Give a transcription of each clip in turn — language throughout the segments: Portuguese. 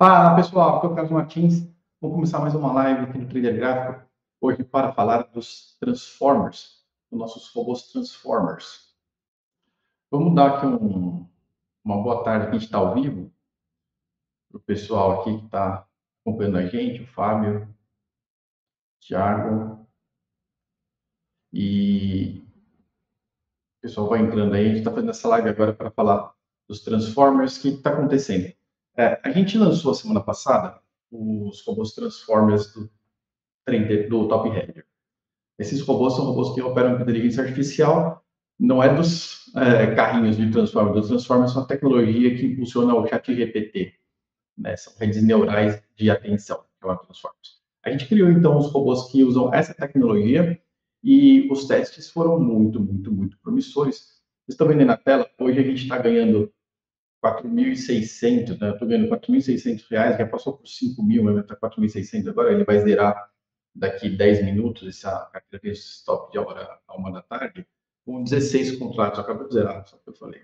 Fala pessoal, aqui é o Carlos Martins. Vamos começar mais uma live aqui no Trader Gráfico, hoje para falar dos Transformers, dos nossos robôs Transformers. Vamos dar aqui um, uma boa tarde, que a gente está ao vivo, para o pessoal aqui que está acompanhando a gente, o Fábio, o Thiago, e o pessoal vai entrando aí, a gente está fazendo essa live agora para falar dos Transformers, o que está acontecendo. É, a gente lançou semana passada os robôs Transformers do, do Top Header. Esses robôs são robôs que operam com inteligência artificial, não é dos é, carrinhos de Transformers. Os Transformers são a tecnologia que impulsiona o chat GPT. Né? São redes neurais de atenção, que é o Transformers. A gente criou, então, os robôs que usam essa tecnologia e os testes foram muito, muito, muito promissores. Vocês estão vendo aí na tela? Hoje a gente está ganhando 4.600, né? Estou ganhando 4.600 reais, já passou por 5 mil, mas está 4.600 agora, ele vai zerar daqui 10 minutos essa carteira de stop de hora a uma da tarde, com 16 contratos, acabou de zerar, só que eu falei,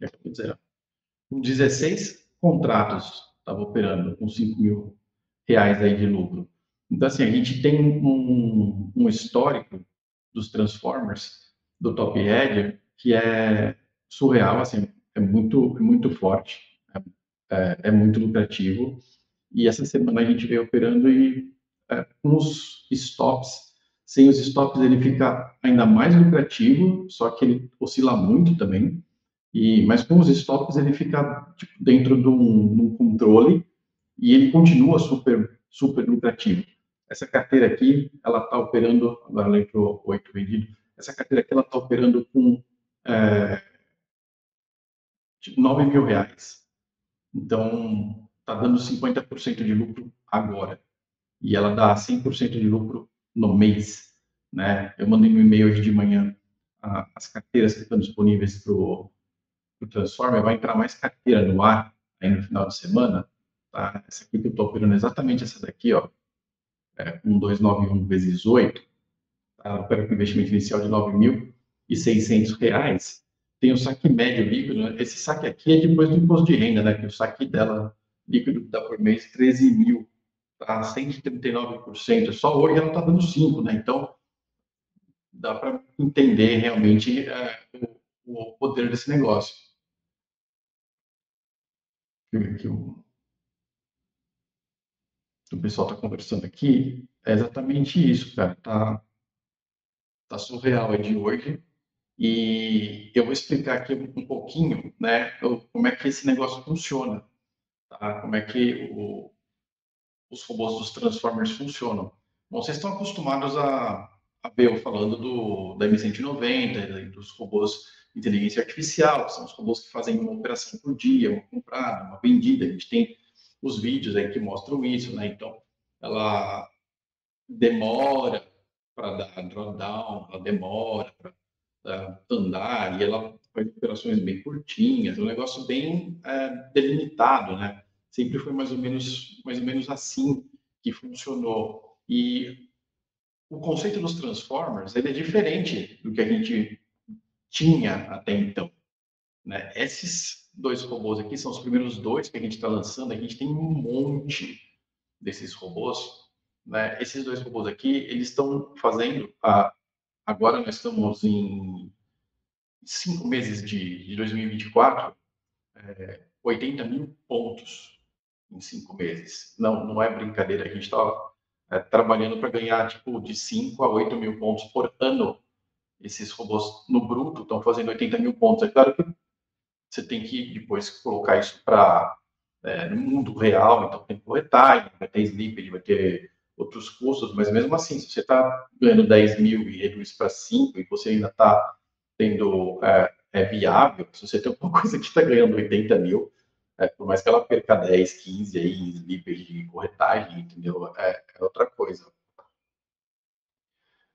já acabou de zerar. Com 16 contratos, estava operando com 5 mil reais aí de lucro. Então, assim, a gente tem um, um histórico dos Transformers, do Top Head, que é surreal, assim, é muito, é muito forte, é, é, muito lucrativo. E essa semana a gente veio operando e é, com os stops, sem os stops ele fica ainda mais lucrativo, só que ele oscila muito também. E, mas com os stops ele fica tipo, dentro de um, de um, controle e ele continua super, super lucrativo. Essa carteira aqui, ela está operando, agora ela 8 vendido, essa carteira aqui ela está operando com é, 9 mil reais. Então, está dando 50% de lucro agora. E ela dá 100% de lucro no mês. Né? Eu mandei um e-mail hoje de manhã a, as carteiras que estão disponíveis para o Transformer. Vai entrar mais carteira no ar aí no final de semana. Tá? Essa aqui que eu estou operando exatamente essa daqui, ó. É, 1291 vezes 8. Tá? Opera com investimento inicial de R$ 9.600 tem o saque médio líquido. Né? Esse saque aqui é depois do imposto de renda, né? Que o saque dela líquido dá por mês 13 mil, tá? 139%. Só hoje ela está dando 5, né? Então dá para entender realmente é, o, o, poder desse negócio. Deixa eu ver aqui o, o pessoal está conversando aqui. É exatamente isso, cara. Tá, tá surreal é de hoje. E eu vou explicar aqui um pouquinho, né, como é que esse negócio funciona, tá? Como é que o, os robôs dos Transformers funcionam. Bom, vocês estão acostumados a, a ver eu falando do, da M190, dos robôs de inteligência artificial, que são os robôs que fazem uma operação por dia, uma comprada, uma vendida. A gente tem os vídeos aí que mostram isso, né? Então, ela demora para dar drawdown, ela demora para andar, e ela faz operações bem curtinhas, um negócio bem é, delimitado, né? Sempre foi mais ou menos mais ou menos assim que funcionou. E o conceito dos Transformers ele é diferente do que a gente tinha até então. Né? Esses dois robôs aqui são os primeiros dois que a gente está lançando. A gente tem um monte desses robôs. Né? Esses dois robôs aqui, eles estão fazendo a agora nós estamos em cinco meses de, de 2024, é, 80 mil pontos em cinco meses. Não, não é brincadeira, a gente está é, trabalhando para ganhar tipo de 5 a 8 mil pontos por ano. Esses robôs no bruto estão fazendo 80 mil pontos. É claro que você tem que depois colocar isso para é, no mundo real, então tem que corretar, vai ter sleep, vai ter outros custos, mas mesmo assim, se você está ganhando 10 mil e reduz para 5 e você ainda está tendo, é, é, viável, se você tem alguma coisa que está ganhando 80 mil, é, por mais que ela perca 10, 15 aí em slippers de corretagem, entendeu? É, é outra coisa.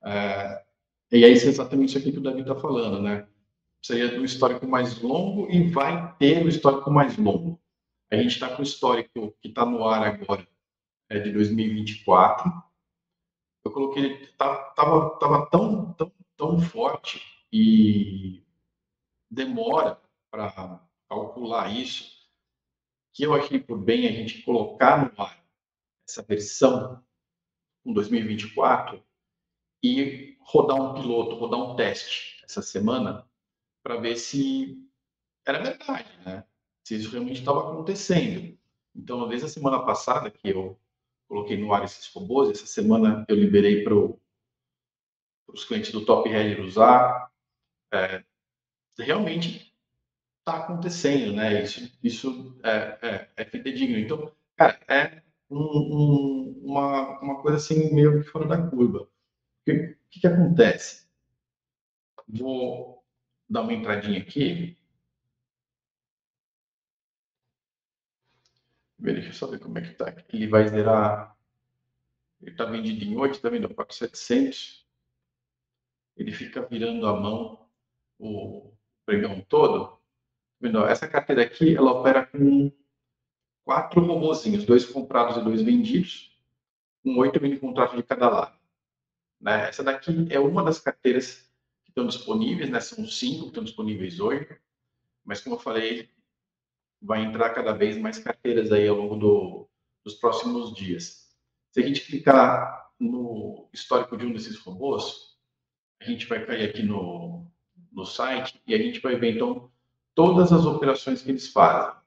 É, e aí, é exatamente isso aqui que o Davi está falando, né? Seria do histórico mais longo e vai ter o histórico mais longo. A gente está com o histórico que está no ar agora é, de 2024. Eu coloquei, estava tava, tava tão, tão, tão forte e demora para calcular isso, que eu achei por bem a gente colocar no ar essa versão com 2024 e rodar um piloto, rodar um teste essa semana para ver se era verdade, né? Se isso realmente estava acontecendo. Então, desde a semana passada que eu coloquei no ar esses robôs, essa semana eu liberei para os clientes do Top Header usar. É, realmente está acontecendo, né? Isso, isso é, é, é fidedigno. Então, cara, é um, um, uma, uma coisa assim meio que fora da curva. O que, que, que acontece? Vou dar uma entradinha aqui. Deixa eu só ver como é que tá. Ele vai zerar. Ele está vendido em 8, está vendo? 4,700. Ele fica virando a mão o pregão todo. Tá? Essa carteira aqui, ela opera com quatro robozinhos, dois comprados e dois vendidos, com oito mini contratos de cada lado. Né? Essa daqui é uma das carteiras que estão disponíveis, né? são cinco que estão disponíveis hoje, mas como eu falei, vai entrar cada vez mais carteiras aí ao longo do, dos próximos dias. Se a gente clicar no histórico de um desses robôs, a gente vai cair aqui no, no site e a gente vai ver, então, todas as operações que eles fazem.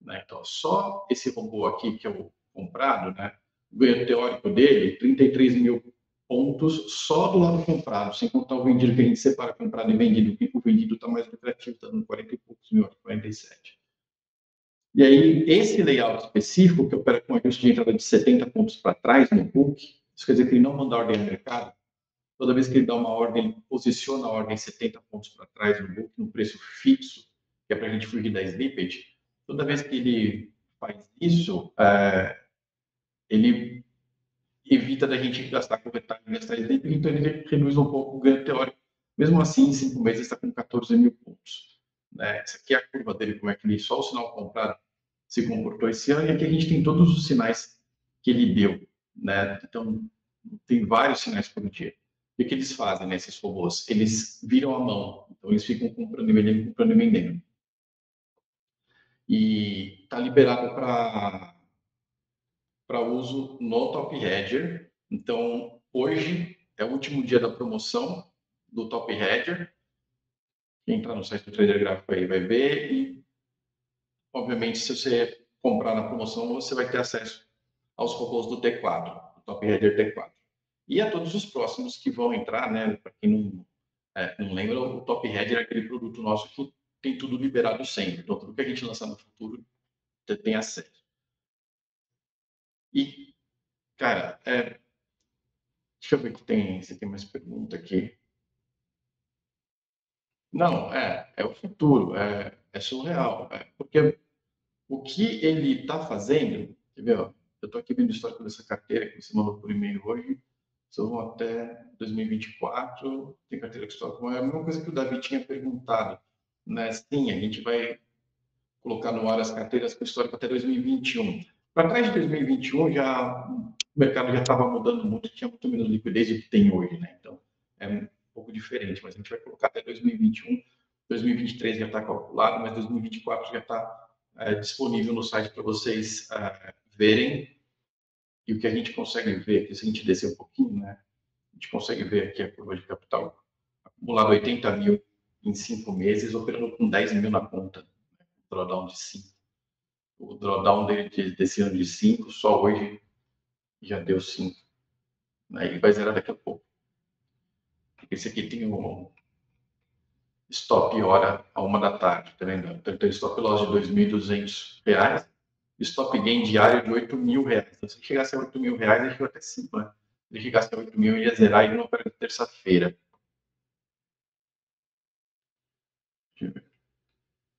Né? Então, só esse robô aqui, que é o comprado, né? o ganho teórico dele, 33 mil pontos só do lado comprado, sem contar o vendido que a gente separa comprado e vendido, o vendido está mais lucrativo, está dando 40 e poucos mil, 47. E aí, esse layout específico, que opera com ajuste de entrada de 70 pontos para trás no book, isso quer dizer que ele não manda ordem no mercado. Toda vez que ele dá uma ordem, ele posiciona a ordem 70 pontos para trás no book, no preço fixo, que é para a gente fugir da slippage. Toda vez que ele faz isso, é, ele evita da gente gastar corretagem gastar slippage, então ele reduz um pouco o ganho teórico. Mesmo assim, em cinco meses, está com 14 mil pontos. Né? Essa aqui é a curva dele, como é que ele só o sinal comprado se comportou esse ano, e aqui a gente tem todos os sinais que ele deu. Né? Então, tem vários sinais por dia. O que eles fazem né, robôs? Eles viram a mão, então eles ficam comprando e vendendo, comprando e vendendo. E está liberado para uso no Top Hedger. Então, hoje é o último dia da promoção do Top Hedger. Quem entrar no site do Trader Gráfico aí vai ver. E, obviamente, se você comprar na promoção, você vai ter acesso aos robôs do T4, do Top Header T4. E a todos os próximos que vão entrar, né? Para quem não, é, não lembra, o Top Header é aquele produto nosso que tem tudo liberado sempre. Então, tudo que a gente lançar no futuro tem acesso. E, cara, é... deixa eu ver que tem, se tem mais pergunta aqui. Não, é, é o futuro, é, é surreal. É, porque o que ele está fazendo, entendeu? Eu estou aqui vendo o histórico dessa carteira que você mandou por e-mail hoje, são até 2024, tem carteira que histórica. É a mesma coisa que o Davi tinha perguntado. Né? Sim, a gente vai colocar no ar as carteiras com histórico até 2021. Para trás de 2021, já, o mercado já estava mudando muito, tinha muito menos liquidez do que tem hoje. Né? Então, é pouco diferente, mas a gente vai colocar até 2021. 2023 já está calculado, mas 2024 já está é, disponível no site para vocês é, verem. E o que a gente consegue ver, aqui, se a gente descer um pouquinho, né, a gente consegue ver aqui a curva de capital acumulado 80 mil em cinco meses, operando com 10 mil na conta, né, drawdown de 5. O drawdown dele desse ano de 5, só hoje já deu 5. Né, e vai zerar daqui a pouco. Esse aqui tem o stop hora a uma da tarde, tá vendo? Então, tem stop loss de R$ 2.200, stop gain diário de R$ mil reais. Então, se chegasse a R$ mil reais, ele chegou até 5, né? Se ele chegasse a R$ mil, ia zerar e não para terça-feira.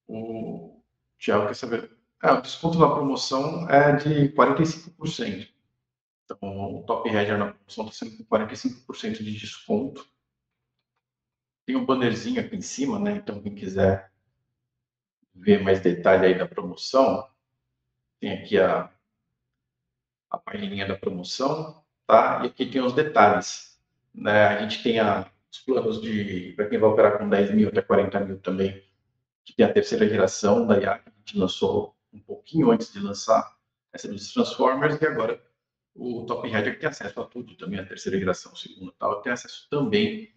O Tiago quer saber. Ah, o desconto na promoção é de 45%. Então, o Top Hedger na promoção está sendo com 45% de desconto. Tem um bannerzinho aqui em cima, né? Então, quem quiser ver mais detalhe aí da promoção, tem aqui a, a página da promoção, tá? E aqui tem os detalhes. Né? A gente tem a, os planos de, para quem vai operar com 10 mil até 40 mil também, que tem a terceira geração da IAC, que a gente lançou um pouquinho antes de lançar essa dos Transformers, e agora o Top Header tem acesso a tudo, também a terceira geração, segunda tal, tem acesso também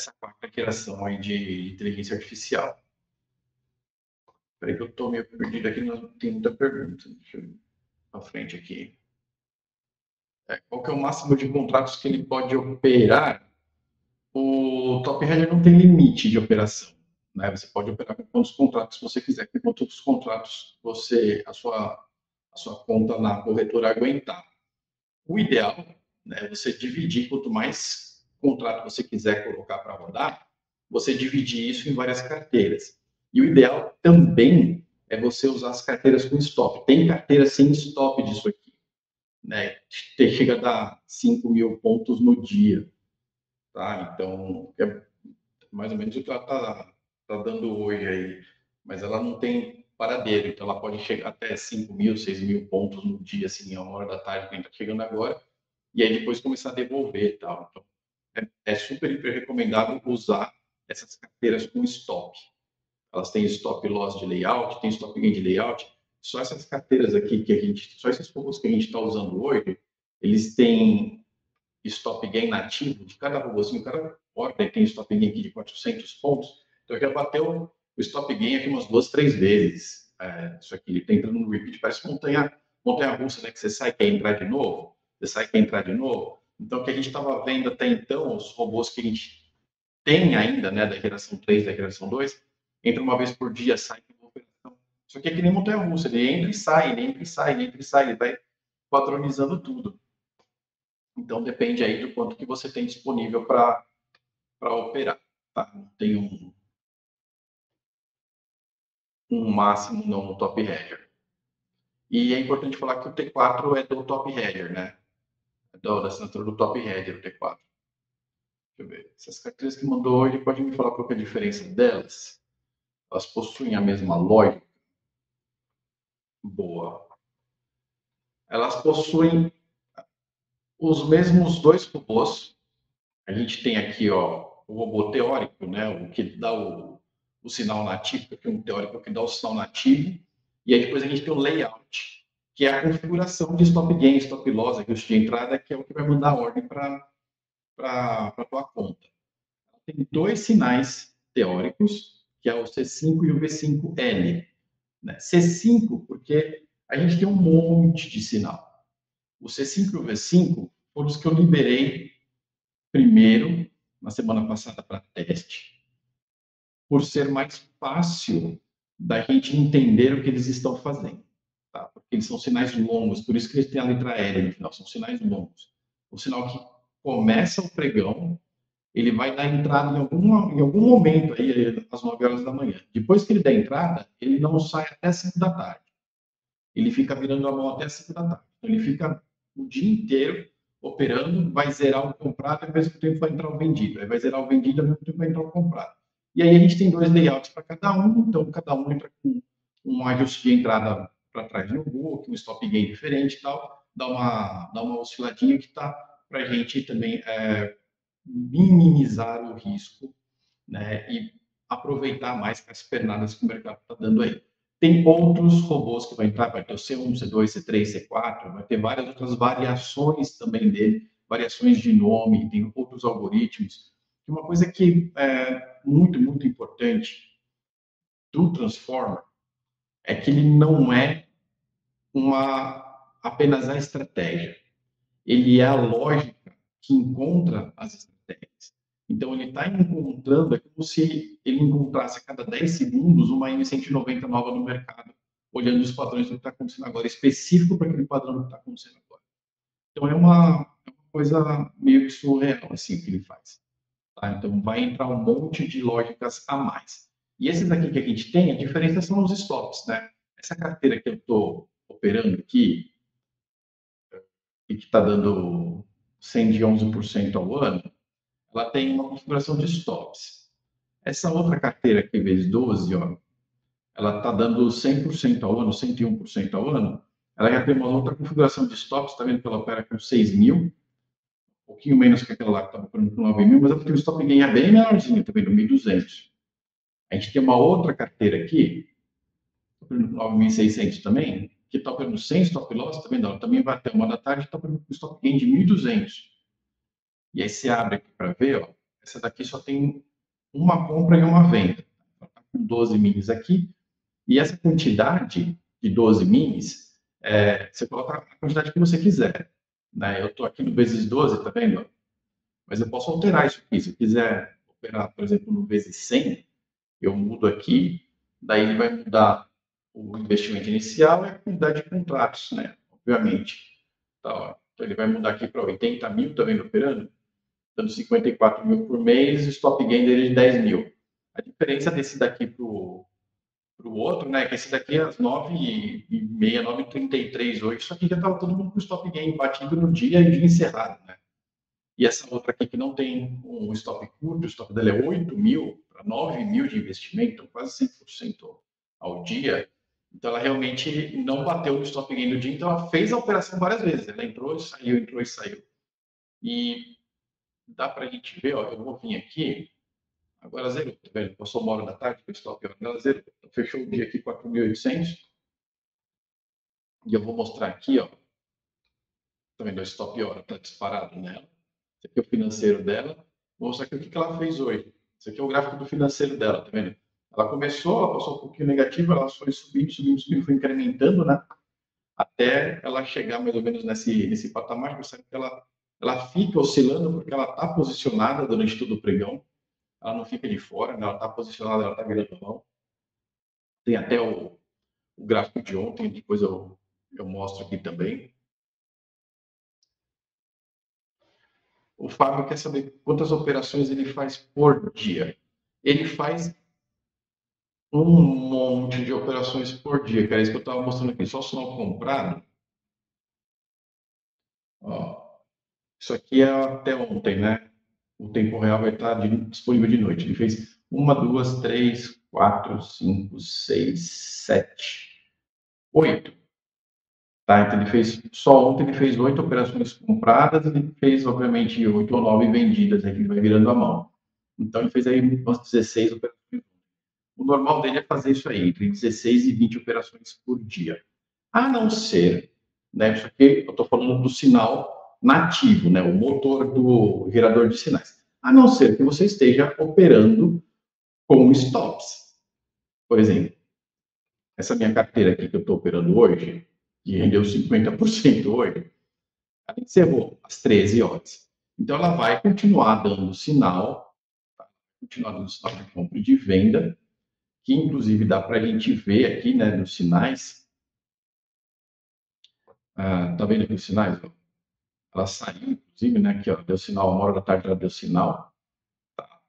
essa quarta geração aí de inteligência artificial. Espera que eu estou meio perdido aqui, não tem muita pergunta. Deixa eu ir para frente aqui. É, qual que é o máximo de contratos que ele pode operar? O Top Header não tem limite de operação. Né? Você pode operar com quantos contratos você quiser, com quantos contratos você, a sua, a sua conta na corretora aguentar. O ideal né, é você dividir, quanto mais contrato você quiser colocar para rodar, você dividir isso em várias carteiras. E o ideal também é você usar as carteiras com stop. Tem carteira sem stop disso aqui. Né? Chega a dar 5 mil pontos no dia. Tá? Então, é mais ou menos o que ela está tá dando hoje aí. Mas ela não tem paradeiro, então ela pode chegar até 5 mil, 6 mil pontos no dia, assim, a uma hora da tarde, que gente está chegando agora, e aí depois começar a devolver e tal. Então, é, super, hiper recomendável usar essas carteiras com stop. Elas têm stop loss de layout, tem stop gain de layout. Só essas carteiras aqui que a gente, só esses robôs que a gente está usando hoje, eles têm stop gain nativo de cada robôzinho, cada ordem tem stop gain aqui de 400 pontos. Então já bateu o stop gain aqui umas duas, três vezes. É, isso aqui, ele está entrando no repeat, parece montanha, montanha russa, né? Que você sai, quer entrar de novo, você sai, quer entrar de novo. Então, o que a gente estava vendo até então, os robôs que a gente tem ainda, né, da geração 3, da geração 2, entra uma vez por dia, sai de operação. Só que é que nem montanha russa, ele entra e sai, ele entra e sai, ele entra e sai, ele vai padronizando tudo. Então, depende aí do quanto que você tem disponível para operar. Tá? Não tem um, um máximo no top header. E é importante falar que o T4 é do top header, né? Da assinatura do top header, o T4. Deixa eu ver. Essas carteiras que mandou hoje, pode me falar qual é a diferença delas? Elas possuem a mesma lógica? Boa. Elas possuem os mesmos dois robôs. A gente tem aqui, ó, o robô teórico, né? O que dá o o sinal nativo, que é um teórico que dá o sinal nativo, e aí depois a gente tem o layout, que é a configuração de stop gain, stop loss, ajuste de entrada, que é o que vai mandar a ordem para a tua conta. Tem dois sinais teóricos, que é o C5 e o V5L. Né? C5, porque a gente tem um monte de sinal. O C5 e o V5 foram os que eu liberei primeiro, na semana passada, para teste por ser mais fácil da gente entender o que eles estão fazendo. Eles são sinais longos, por isso que eles têm a letra L no final, são sinais longos. O sinal que começa o pregão, ele vai dar entrada em, alguma, em algum momento, aí, às 9 horas da manhã. Depois que ele der entrada, ele não sai até 5 da tarde. Ele fica virando a mão até 5 da tarde. Então, ele fica o dia inteiro operando, vai zerar o comprado e ao mesmo tempo vai entrar o vendido. Aí vai zerar o vendido e ao mesmo tempo vai entrar o comprado. E aí a gente tem dois layouts para cada um, então cada um entra com um ajuste de entrada para trás no book, um stop gain diferente e tal, dá uma, dá uma osciladinha que está para a gente também é, minimizar o risco né, e aproveitar mais as pernadas que o mercado está dando aí. Tem outros robôs que vão entrar, vai ter o C1, C2, C3, C4, vai ter várias outras variações também dele, variações de nome, tem outros algoritmos. Uma coisa que é muito, muito importante do Transformer é que ele não é uma apenas a estratégia. Ele é a lógica que encontra as estratégias. Então, ele está encontrando, é como se ele encontrasse a cada 10 segundos uma M190 nova no mercado, olhando os padrões do que está acontecendo agora, específico para aquele padrão que está acontecendo agora. Então, é uma, é uma coisa meio que surreal, assim, que ele faz. Tá? Então, vai entrar um monte de lógicas a mais. E esses aqui que a gente tem, a diferença são os stops, né? Essa carteira que eu estou operando aqui, e que está dando 100 de 11% ao ano, ela tem uma configuração de stops. Essa outra carteira aqui, vezes 12, ó, ela está dando 100% ao ano, 101% ao ano, ela já tem uma outra configuração de stops, está vendo que ela opera com 6 mil, pouquinho menos que aquela lá que estava operando com 9 mil, mas ela tem um stop é bem menorzinho, também do 1.200. A gente tem uma outra carteira aqui, operando 9.600 também, que está operando sem stop loss, vendo? Ela também vai até uma da tarde, está operando com stop gain de 1.200. E aí você abre aqui para ver, ó, essa daqui só tem uma compra e uma venda. Está com 12 minis aqui, e essa quantidade de 12 minis, é, você coloca a quantidade que você quiser. Né? Eu estou aqui no vezes 12, tá vendo? Mas eu posso alterar isso aqui. Se eu quiser operar, por exemplo, no vezes 100, eu mudo aqui, daí ele vai mudar o investimento inicial e a quantidade de contratos, né? Obviamente. Tá, então ele vai mudar aqui para 80 mil, tá vendo, operando? Dando 54 mil por mês, o stop gain dele é de 10 mil. A diferença desse daqui para o outro, né? Que esse daqui é às 9h30, 9h33 hoje, só que já estava todo mundo com o stop gain batido no dia e dia encerrado, né? E essa outra aqui que não tem um stop curto, o stop dela é 8 mil para 9 mil de investimento, quase 100% ao dia. Então, ela realmente não bateu no stop gain no dia, então ela fez a operação várias vezes. Ela entrou e saiu, entrou e saiu. E dá para a gente ver, ó, eu vou vir aqui, agora zerou, tá vendo? Passou uma hora da tarde, o stop dela zerou. Então, fechou o dia aqui 4.800. E eu vou mostrar aqui, ó, tá vendo? O stop hora está disparado nela. Esse aqui é o financeiro dela. Vou mostrar aqui o que ela fez hoje. Esse aqui é o gráfico do financeiro dela, tá vendo? Ela começou, ela passou um pouquinho negativo, ela foi subindo, subindo, subindo, foi incrementando, né? Até ela chegar mais ou menos nesse, nesse patamar, sabe que ela, ela fica oscilando porque ela está posicionada durante todo o pregão. Ela não fica de fora, né? ela está posicionada, ela está virando a mão. Tem até o, o gráfico de ontem, depois eu, eu mostro aqui também. O Fábio quer saber quantas operações ele faz por dia. Ele faz um monte de operações por dia, que era isso que eu estava mostrando aqui. Só sinal comprado. Ó, isso aqui é até ontem, né? O tempo real vai estar disponível de noite. Ele fez uma, duas, três, quatro, cinco, seis, sete, oito. Tá? Então, ele fez, só ontem ele fez oito operações compradas, ele fez, obviamente, oito ou nove vendidas, que ele vai virando a mão. Então, ele fez aí umas 16 operações. O normal dele é fazer isso aí, entre 16 e 20 operações por dia. A não ser, né, isso aqui eu estou falando do sinal nativo, né, o motor do gerador de sinais. A não ser que você esteja operando com stops. Por exemplo, essa minha carteira aqui que eu estou operando hoje, que rendeu 50% hoje, ela encerrou às 13 horas. Então, ela vai continuar dando sinal, tá? continuar dando sinal de compra e de venda, que inclusive dá para a gente ver aqui, né, nos sinais. Ah, tá vendo aqui os sinais? Ela saiu, inclusive, né, aqui, ó, deu sinal, uma hora da tarde ela deu sinal. Tá.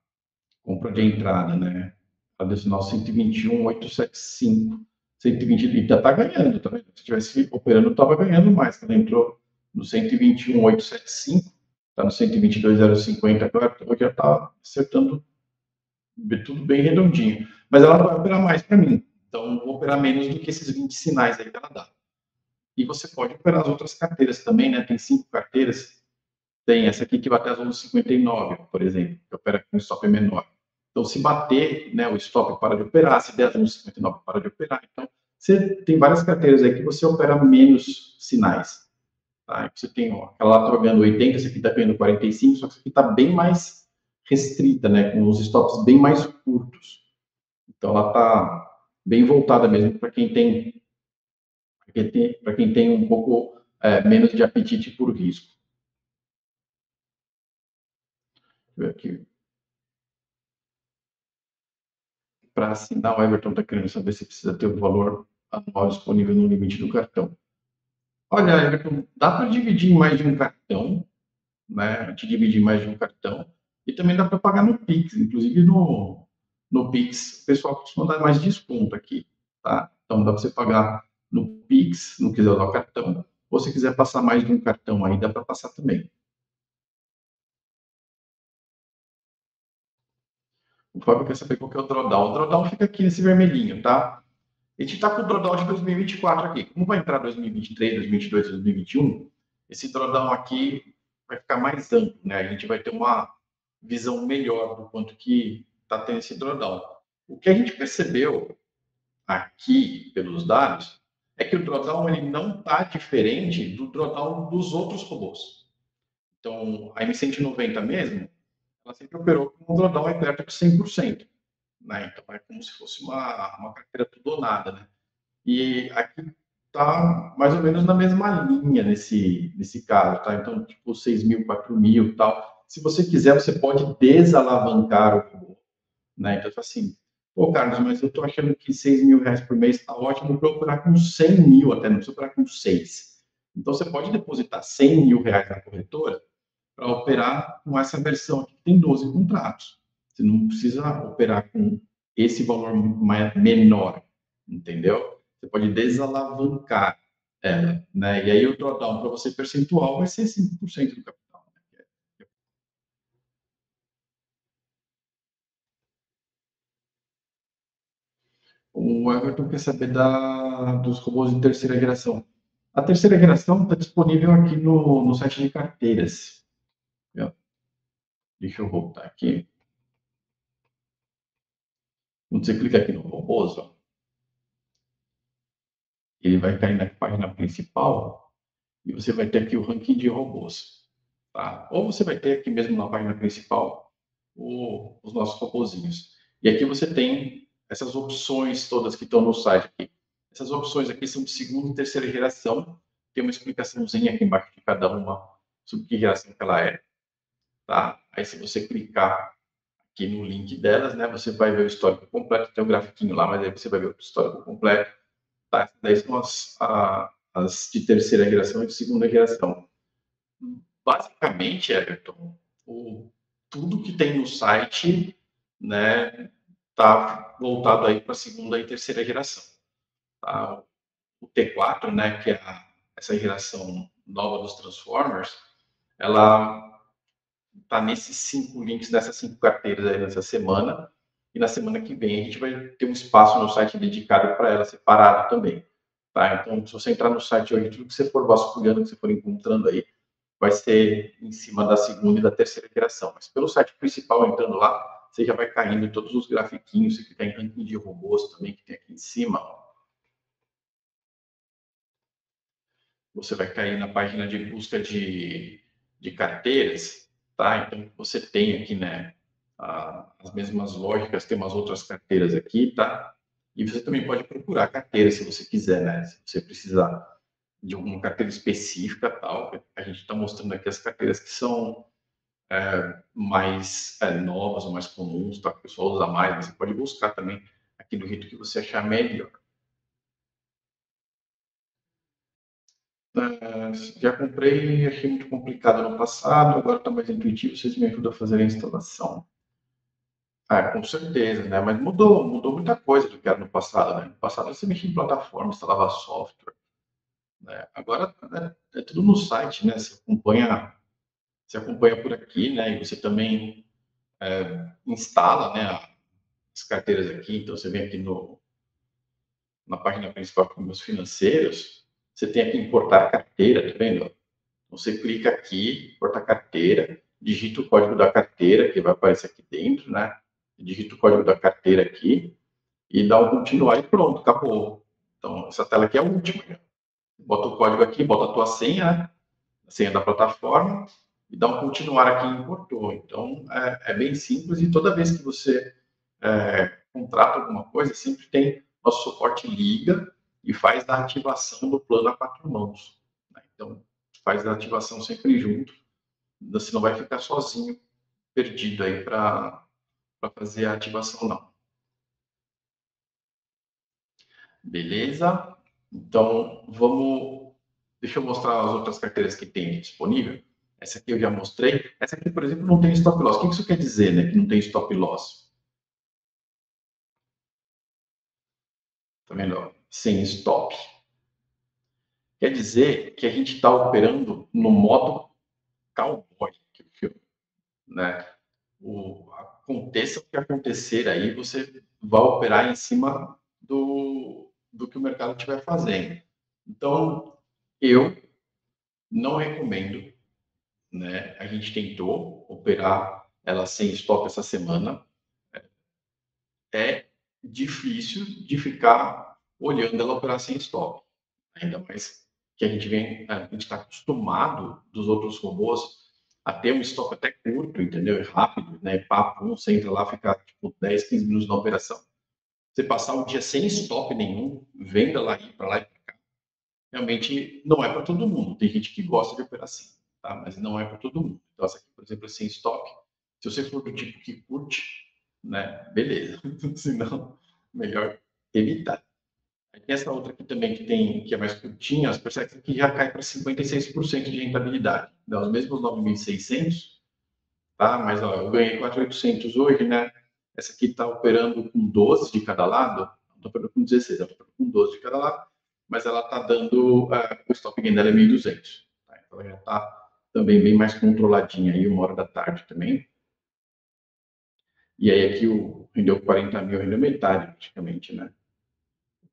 Compra de entrada, né? Ela deu sinal 121,875. 120 ainda está ganhando, tá vendo? Se estivesse operando, estava ganhando mais. Ela entrou no 121,875, está no 122,050 agora, hoje já está acertando tudo bem redondinho. Mas ela vai operar mais para mim. Então, vou operar menos do que esses 20 sinais aí que ela dá. E você pode operar as outras carteiras também, né? Tem cinco carteiras. Tem essa aqui que vai até as 11,59, por exemplo, que opera com stop menor. Então, se bater, né, o stop para de operar, se der 1,59 para de operar. Então, você tem várias carteiras aí que você opera menos sinais. Tá? Você tem ó, aquela lá está ganhando 80, essa aqui está ganhando 45, só que essa aqui está bem mais restrita, né, com os stops bem mais curtos. Então, ela está bem voltada mesmo para quem tem para quem tem um pouco é, menos de apetite por risco. Deixa eu ver aqui. Para assinar, o Everton está querendo saber se precisa ter o valor anual disponível no limite do cartão. Olha, Everton, dá para dividir mais de um cartão, né? Te dividir mais de um cartão, e também dá para pagar no Pix, inclusive no, no Pix, o pessoal costuma dar mais desconto aqui, tá? Então dá para você pagar no Pix, não quiser usar o cartão, ou se quiser passar mais de um cartão aí, dá para passar também. O Fábio quer saber qual que é o drawdown. O drawdown fica aqui nesse vermelhinho, tá? A gente está com o drawdown de 2024 aqui. Como vai entrar 2023, 2022, 2021, esse drawdown aqui vai ficar mais amplo, né? A gente vai ter uma visão melhor do quanto que está tendo esse drawdown. O que a gente percebeu aqui pelos dados é que o drawdown ele não está diferente do drawdown dos outros robôs. Então, a M190 mesmo, ela sempre operou com um drawdown perto de 100%. Né? Então, é como se fosse uma, uma carteira tudo ou nada. Né? E aqui está mais ou menos na mesma linha nesse, nesse caso. Tá? Então, tipo, 6 mil, 4 mil tal. Se você quiser, você pode desalavancar o robô. Né? Então, assim, Pô, Carlos, mas eu estou achando que 6 mil reais por mês está ótimo para operar com 100 mil até, não precisa operar com 6. Então, você pode depositar 100 mil reais na corretora para operar com essa versão aqui, que tem 12 contratos. Você não precisa operar com esse valor menor, entendeu? Você pode desalavancar ela, né? E aí o drawdown para você percentual vai ser 5% do capital. O Everton quer saber da, dos robôs de terceira geração. A terceira geração está disponível aqui no, no site de carteiras. Deixa eu voltar aqui. Quando você clica aqui no robôs, ele vai cair na página principal e você vai ter aqui o ranking de robôs. Tá? Ou você vai ter aqui mesmo na página principal o, os nossos robôzinhos. E aqui você tem essas opções todas que estão no site aqui. Essas opções aqui são de segunda e terceira geração. Tem uma explicaçãozinha aqui embaixo de cada uma sobre que geração que ela é. Tá? Aí se você clicar aqui no link delas, né, você vai ver o histórico completo. Tem um grafiquinho lá, mas aí você vai ver o histórico completo. Tá? Daí são as, a, as de terceira geração e de segunda geração. Basicamente, Everton, o, tudo que tem no site, né, está voltado aí para a segunda e terceira geração. Tá? O T4, né, que é a, essa geração nova dos Transformers, ela está nesses cinco links, nessas cinco carteiras aí nessa semana. E na semana que vem a gente vai ter um espaço no site dedicado para ela separado também. Tá? Então, se você entrar no site hoje, tudo que você for vasculhando, que você for encontrando aí, vai ser em cima da segunda e da terceira geração. Mas pelo site principal, entrando lá, você já vai caindo em todos os grafiquinhos, você clicar em ranking de robôs também, que tem aqui em cima. Você vai cair na página de busca de, de carteiras, tá? Então, você tem aqui, né, a, as mesmas lógicas, tem umas outras carteiras aqui, tá? E você também pode procurar carteira se você quiser, né? Se você precisar de alguma carteira específica, tal. A gente está mostrando aqui as carteiras que são é, mais é, novas ou mais comuns, tá? o pessoal usa mais, você pode buscar também aqui do jeito que você achar melhor. Já comprei, achei muito complicado no passado, agora está mais intuitivo, vocês me ajudam a fazer a instalação. Ah, com certeza, né? Mas mudou, mudou muita coisa do que era no passado, né? No passado você mexia em plataforma, instalava software. Né? Agora né, é tudo no site, né? Você acompanha você acompanha por aqui, né? E você também é, instala, né? As carteiras aqui. Então você vem aqui no na página principal com meus financeiros. Você tem aqui importar carteira, tá vendo? Você clica aqui, importar carteira, digita o código da carteira que vai aparecer aqui dentro, né? Digita o código da carteira aqui e dá um continuar e pronto, acabou. Então essa tela aqui é a última. Bota o código aqui, bota a tua senha, né? a senha da plataforma e dá um continuar aqui em importou. Então, é, é, bem simples e toda vez que você é, contrata alguma coisa, sempre tem nosso suporte liga e faz a ativação do plano a quatro mãos. Né? Então, faz a ativação sempre junto. Você não vai ficar sozinho, perdido aí para fazer a ativação, não. Beleza? Então, vamos... Deixa eu mostrar as outras carteiras que tem disponível. Essa aqui eu já mostrei. Essa aqui, por exemplo, não tem stop loss. O que isso quer dizer, né? Que não tem stop loss. Tá vendo? Sem stop. Quer dizer que a gente está operando no modo cowboy, que filme, né? O, aconteça o que acontecer aí, você vai operar em cima do, do que o mercado estiver fazendo. Então, eu não recomendo né? A gente tentou operar ela sem stop essa semana. É difícil de ficar olhando ela operar sem stop. Ainda mais que a gente vem, a gente está acostumado dos outros robôs a ter um stop até curto, entendeu? E rápido, né? Papo, você entra lá, fica tipo 10, 15 minutos na operação. Você passar o dia sem stop nenhum, venda lá para lá e para cá, realmente não é para todo mundo. Tem gente que gosta de operar assim, tá? Mas não é para todo mundo. Então, essa aqui, por exemplo, é sem stop. Se você for do tipo que curte, né? Beleza. Senão, melhor evitar. Essa outra aqui também que tem que é mais curtinha, as percebem que já cai para 56% de rentabilidade. Dá os mesmos 9.600, tá? Mas ó, eu ganhei 4.800 hoje, né? Essa aqui está operando com 12 de cada lado, não está operando com 16, ela está operando com 12 de cada lado, mas ela está dando, uh, o stop gain dela é 1.200. Tá? Então ela já está também bem mais controladinha aí, uma hora da tarde também. E aí aqui o rendeu 40 mil, rendeu metade praticamente, né?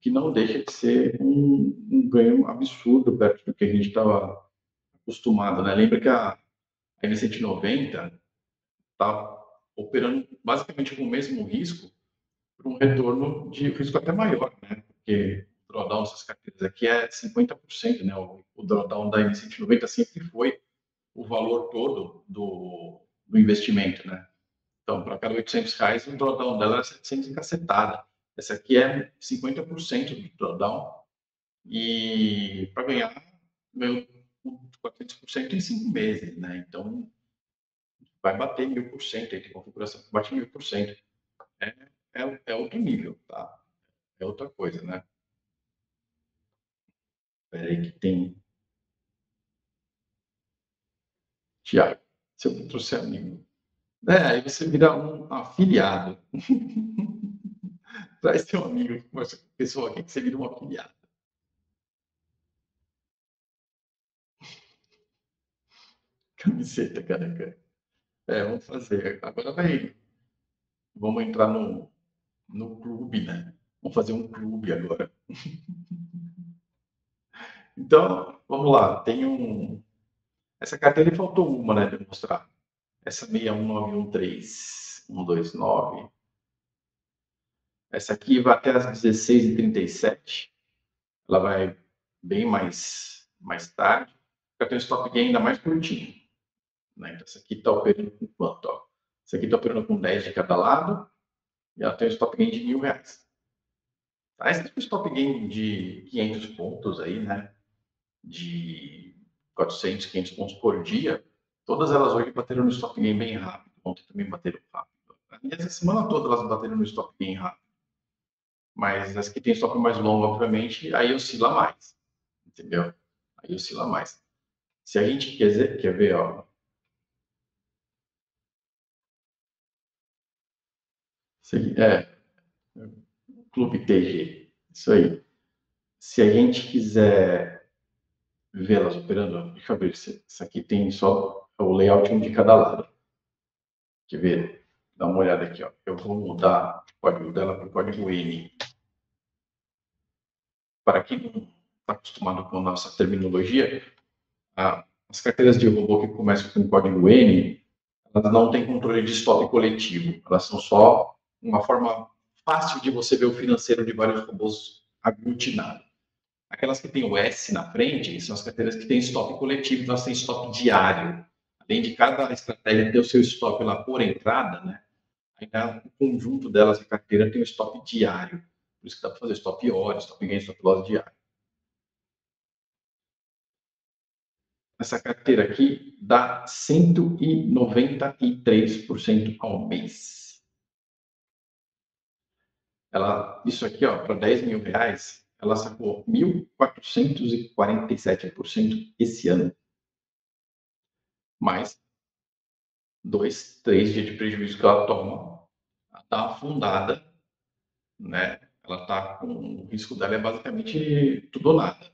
Que não deixa de ser um, um ganho absurdo perto do que a gente estava acostumado, né? Lembra que a, a N190 está operando basicamente com o mesmo risco para um retorno de risco até maior, né? Porque o drawdown dessas carteiras aqui é 50%, né? O, drawdown da N190 sempre foi o valor todo do, do investimento, né? Então, para cada 800 reais, o drawdown dela é 700 encacetada. Essa aqui é 50% do drawdown. E para ganhar, ganhou 400% em cinco meses, né? Então, vai bater 1000%, aí tem configuração que bate 1000%. É, é, é outro nível, tá? É outra coisa, né? Espera aí que tem... Tiago, se eu trouxer amigo é, aí você vira um afiliado. Traz teu amigo, pessoa aqui que você vira um afiliado. Camiseta, careca. É, vamos fazer. Agora vai. Vamos entrar no, no clube, né? Vamos fazer um clube agora. Então, vamos lá. Tem um. Essa carteira faltou uma, né? De mostrar essa 61913, Essa aqui vai até as 16h37. Ela vai bem mais, mais tarde. Eu tenho stop gain ainda mais curtinho. Né? Então, essa aqui está operando com quanto? Ó? Essa aqui está operando com 10 de cada lado. E ela tem um stop gain de mil reais. Tá? Esse tem um stop gain de 500 pontos aí, né? De 400, 500 pontos por dia. Todas elas hoje bateram no stop gain bem rápido. Ontem também bateram rápido. Essa semana toda elas bateram no stop gain rápido. Mas as que têm stop mais longo, obviamente, aí oscila mais. Entendeu? Aí oscila mais. Se a gente quer, quer ver, ó. É, Clube TG. Isso aí. Se a gente quiser vê-las operando, deixa eu ver se isso aqui tem só é o layout um de cada lado. Quer ver? Dá uma olhada aqui. Ó. Eu vou mudar o código dela para o código N. Para quem está acostumado com a nossa terminologia, as carteiras de robô que começam com o código N, elas não têm controle de estoque coletivo. Elas são só uma forma fácil de você ver o financeiro de vários robôs aglutinados. Aquelas que têm o S na frente são as carteiras que têm estoque coletivo, elas têm estoque diário além de cada estratégia ter o seu stop lá por entrada, né? Ainda o conjunto delas de carteira tem o stop diário. Por isso que dá para fazer stop hora, stop gain, stop loss diário. Essa carteira aqui dá 193% ao mês. Ela, isso aqui, ó, para 10 mil reais, ela sacou 1.447% esse ano mais dois, três dias de prejuízo que ela toma, ela está afundada, né? Ela está com o risco dela é basicamente tudo ou nada.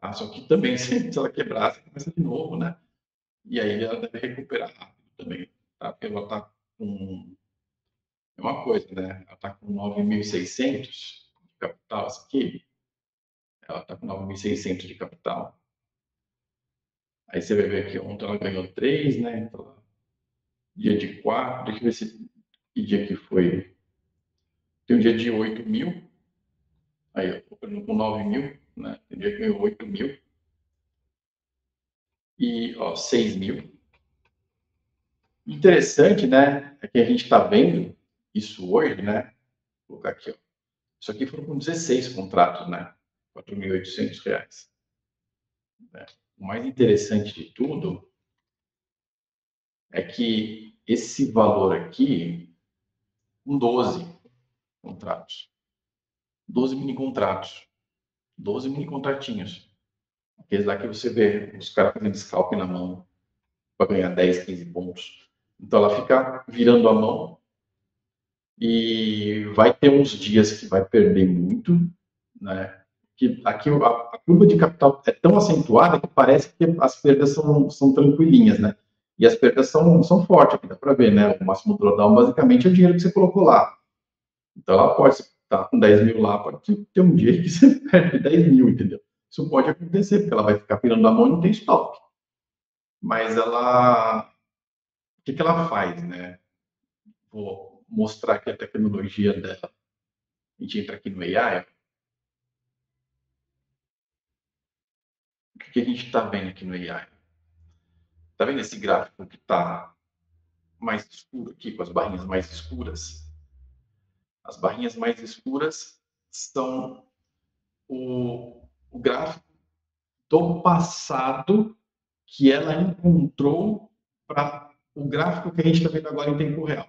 Tá? Só que também, se, ela quebrar, você começa de novo, né? E aí ela deve recuperar rápido também, tá? Porque ela está com. É uma coisa, né? Ela está com 9.600 de capital, essa aqui. Ela está com 9.600 de capital. Aí você vai ver aqui, ontem ela ganhou 3, né? Então, dia de 4, deixa eu ver se que dia que foi. tem um dia de 8 mil, aí eu com 9 mil, né? Tem dia que ganhou 8 mil, e ó, 6 mil. Interessante, né? É que a gente está vendo isso hoje, né? Vou colocar aqui, ó. Isso aqui foram com 16 contratos, né? R$ 4.800. Né? O mais interessante de tudo é que esse valor aqui, com 12 contratos, 12 mini contratos, 12 mini contratinhos. Aqueles lá que você vê os caras fazendo scalp na mão para ganhar 10, 15 pontos. Então ela fica virando a mão e vai ter uns dias que vai perder muito, né? Que aqui a, a curva de capital é tão acentuada que parece que as perdas são, são tranquilinhas, né? E as perdas são, são fortes, dá para ver, né? O máximo drawdown basicamente é o dinheiro que você colocou lá. Então ela pode tá com 10 mil lá, pode ter um dia que você perde 10 mil, entendeu? Isso pode acontecer, porque ela vai ficar pirando a mão e não tem stop. Mas ela. O que, que ela faz, né? Vou mostrar aqui a tecnologia dela. A gente entra aqui no AI. O que, que a gente está vendo aqui no AI? Está vendo esse gráfico que está mais escuro aqui, com as barrinhas mais escuras? As barrinhas mais escuras são o, o gráfico do passado que ela encontrou para o gráfico que a gente está vendo agora em tempo real.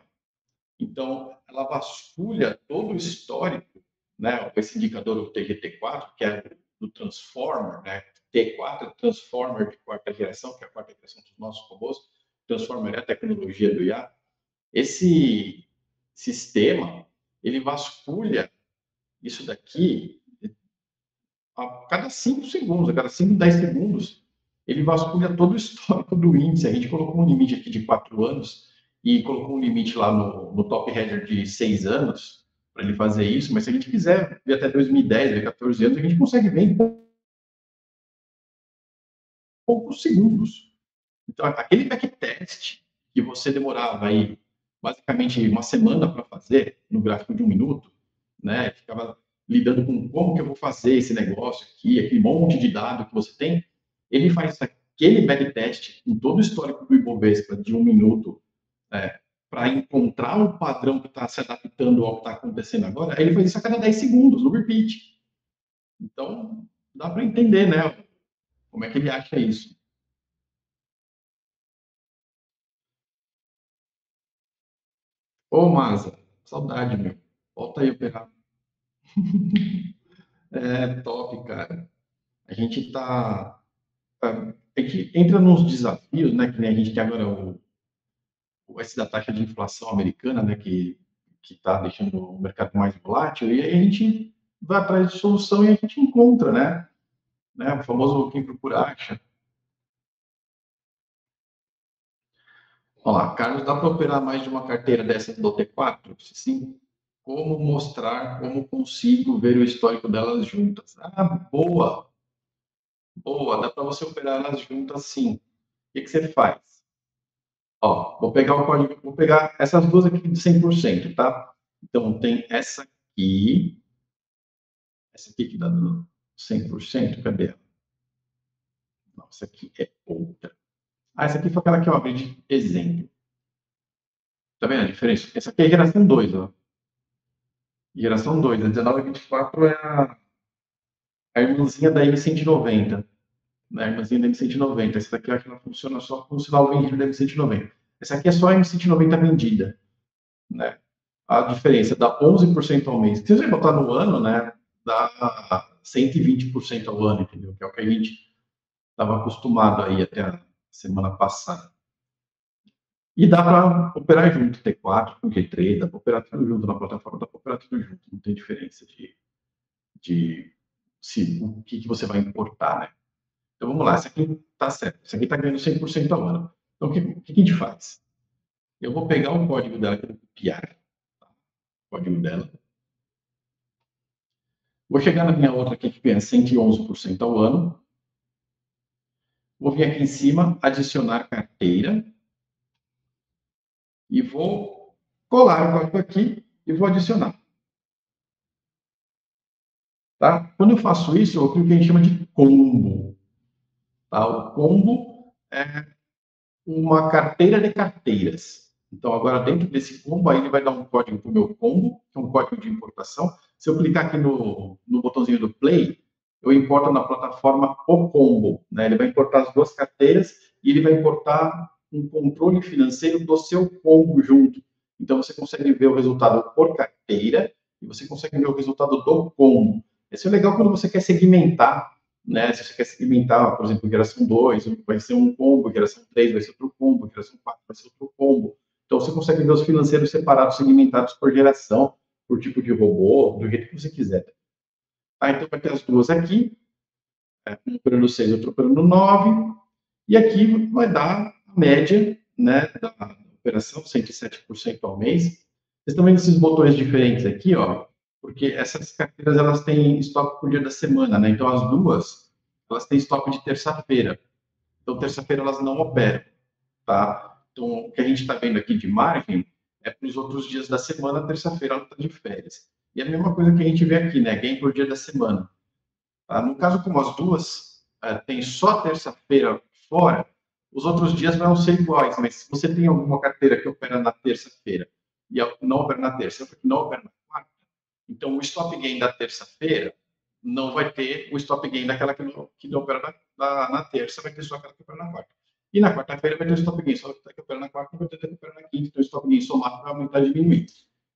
Então, ela vasculha todo o histórico, né? Esse indicador, o TGT4, que é do Transformer, né? T4 é Transformer de quarta geração, que é a quarta geração dos nossos robôs. Transformer é a tecnologia do IA. Esse sistema, ele vasculha isso daqui a cada 5 segundos, a cada 5, 10 segundos, ele vasculha todo o histórico do índice. A gente colocou um limite aqui de 4 anos e colocou um limite lá no, no top header de 6 anos para ele fazer isso, mas se a gente quiser ver até 2010, ver 14 anos, a gente consegue ver em poucos segundos. Então, aquele backtest que você demorava aí basicamente uma semana para fazer no gráfico de um minuto, né? Ficava lidando com como que eu vou fazer esse negócio aqui, aquele monte de dado que você tem. Ele faz aquele backtest em todo o histórico do Ibovespa de um minuto é, para encontrar o padrão que está se adaptando ao que está acontecendo agora. Ele faz isso a cada 10 segundos, no repeat. Então, dá para entender, né? Como é que ele acha isso? Ô, Maza, saudade, meu. Volta aí operar. é top, cara. A gente tá. É que entra nos desafios, né? Que nem a gente tem agora o, o da taxa de inflação americana, né? Que que está deixando o mercado mais volátil, e aí a gente vai atrás de solução e a gente encontra, né? né? O famoso quem procura acha. Olha lá, Carlos, dá para operar mais de uma carteira dessa do T4? Sim. Como mostrar, como consigo ver o histórico delas juntas? Ah, boa! Boa, dá para você operar elas juntas sim. O que, que você faz? Ó, vou pegar o código, vou pegar essas duas aqui de 100%, tá? Então, tem essa aqui, essa aqui que dá dando 100%, cadê ela? Não, essa aqui é outra. Ah, essa aqui foi aquela que eu abri de exemplo. Tá vendo a diferença? Essa aqui é geração 2, ó. Geração 2, a 1924 é a, a irmãzinha da M190. Né? A irmãzinha da M190. Essa daqui acho que ela funciona só com o sinal vendido da M190. Essa aqui é só a M190 vendida. Né? A diferença dá 11% ao mês. Se você botar no ano, né, dá 120% ao ano, entendeu? Que é o que a gente estava acostumado aí até semana passada. E dá para operar junto, T4 com G3, dá para operar tudo junto na plataforma, dá para operar tudo junto, não tem diferença de, de se, o que, que você vai importar, né? Então vamos lá, essa aqui está certo, essa aqui está ganhando 100% ao ano. Então o que, que a gente faz? Eu vou pegar o código dela, que eu vou copiar, tá? o código dela. Vou chegar na minha outra aqui que ganha 111% ao ano. Vou vir aqui em cima, adicionar carteira. E vou colar o código aqui e vou adicionar. Tá? Quando eu faço isso, eu crio o que a gente chama de combo. Tá? O combo é uma carteira de carteiras. Então, agora, dentro desse combo, aí ele vai dar um código para o meu combo, que é um código de importação. Se eu clicar aqui no, no botãozinho do Play, eu importo na plataforma o combo. Né? Ele vai importar as duas carteiras e ele vai importar um controle financeiro do seu combo junto. Então, você consegue ver o resultado por carteira e você consegue ver o resultado do combo. Isso é legal quando você quer segmentar, né? Se você quer segmentar, por exemplo, geração 2, vai ser um combo, geração 3 vai ser outro combo, geração 4 vai ser outro combo. Então, você consegue ver os financeiros separados, segmentados por geração, por tipo de robô, do jeito que você quiser. Ah, então, vai ter as duas aqui, é, um operando 6, outro operando 9, e aqui vai dar a média né, da operação, 107% ao mês. Vocês estão vendo esses botões diferentes aqui, ó, porque essas carteiras elas têm estoque por dia da semana, né? Então as duas elas têm estoque de terça-feira. Então terça-feira elas não operam, tá? Então o que a gente está vendo aqui de margem é para os outros dias da semana, terça-feira ela está de férias. E a mesma coisa que a gente vê aqui, né? Gain por dia da semana. Tá? No caso como as duas é, tem só terça-feira fora, os outros dias vão ser iguais, mas se você tem alguma carteira que opera na terça-feira e não opera na terça, não opera na então, o stop gain da terça-feira não vai ter o stop gain daquela que não, que não opera na, na, na, terça, vai ter só aquela que opera na quarta. E na quarta-feira vai ter o stop gain só que opera na quarta, vai ter que opera na quinta, então o stop gain somado vai aumentar e diminuir.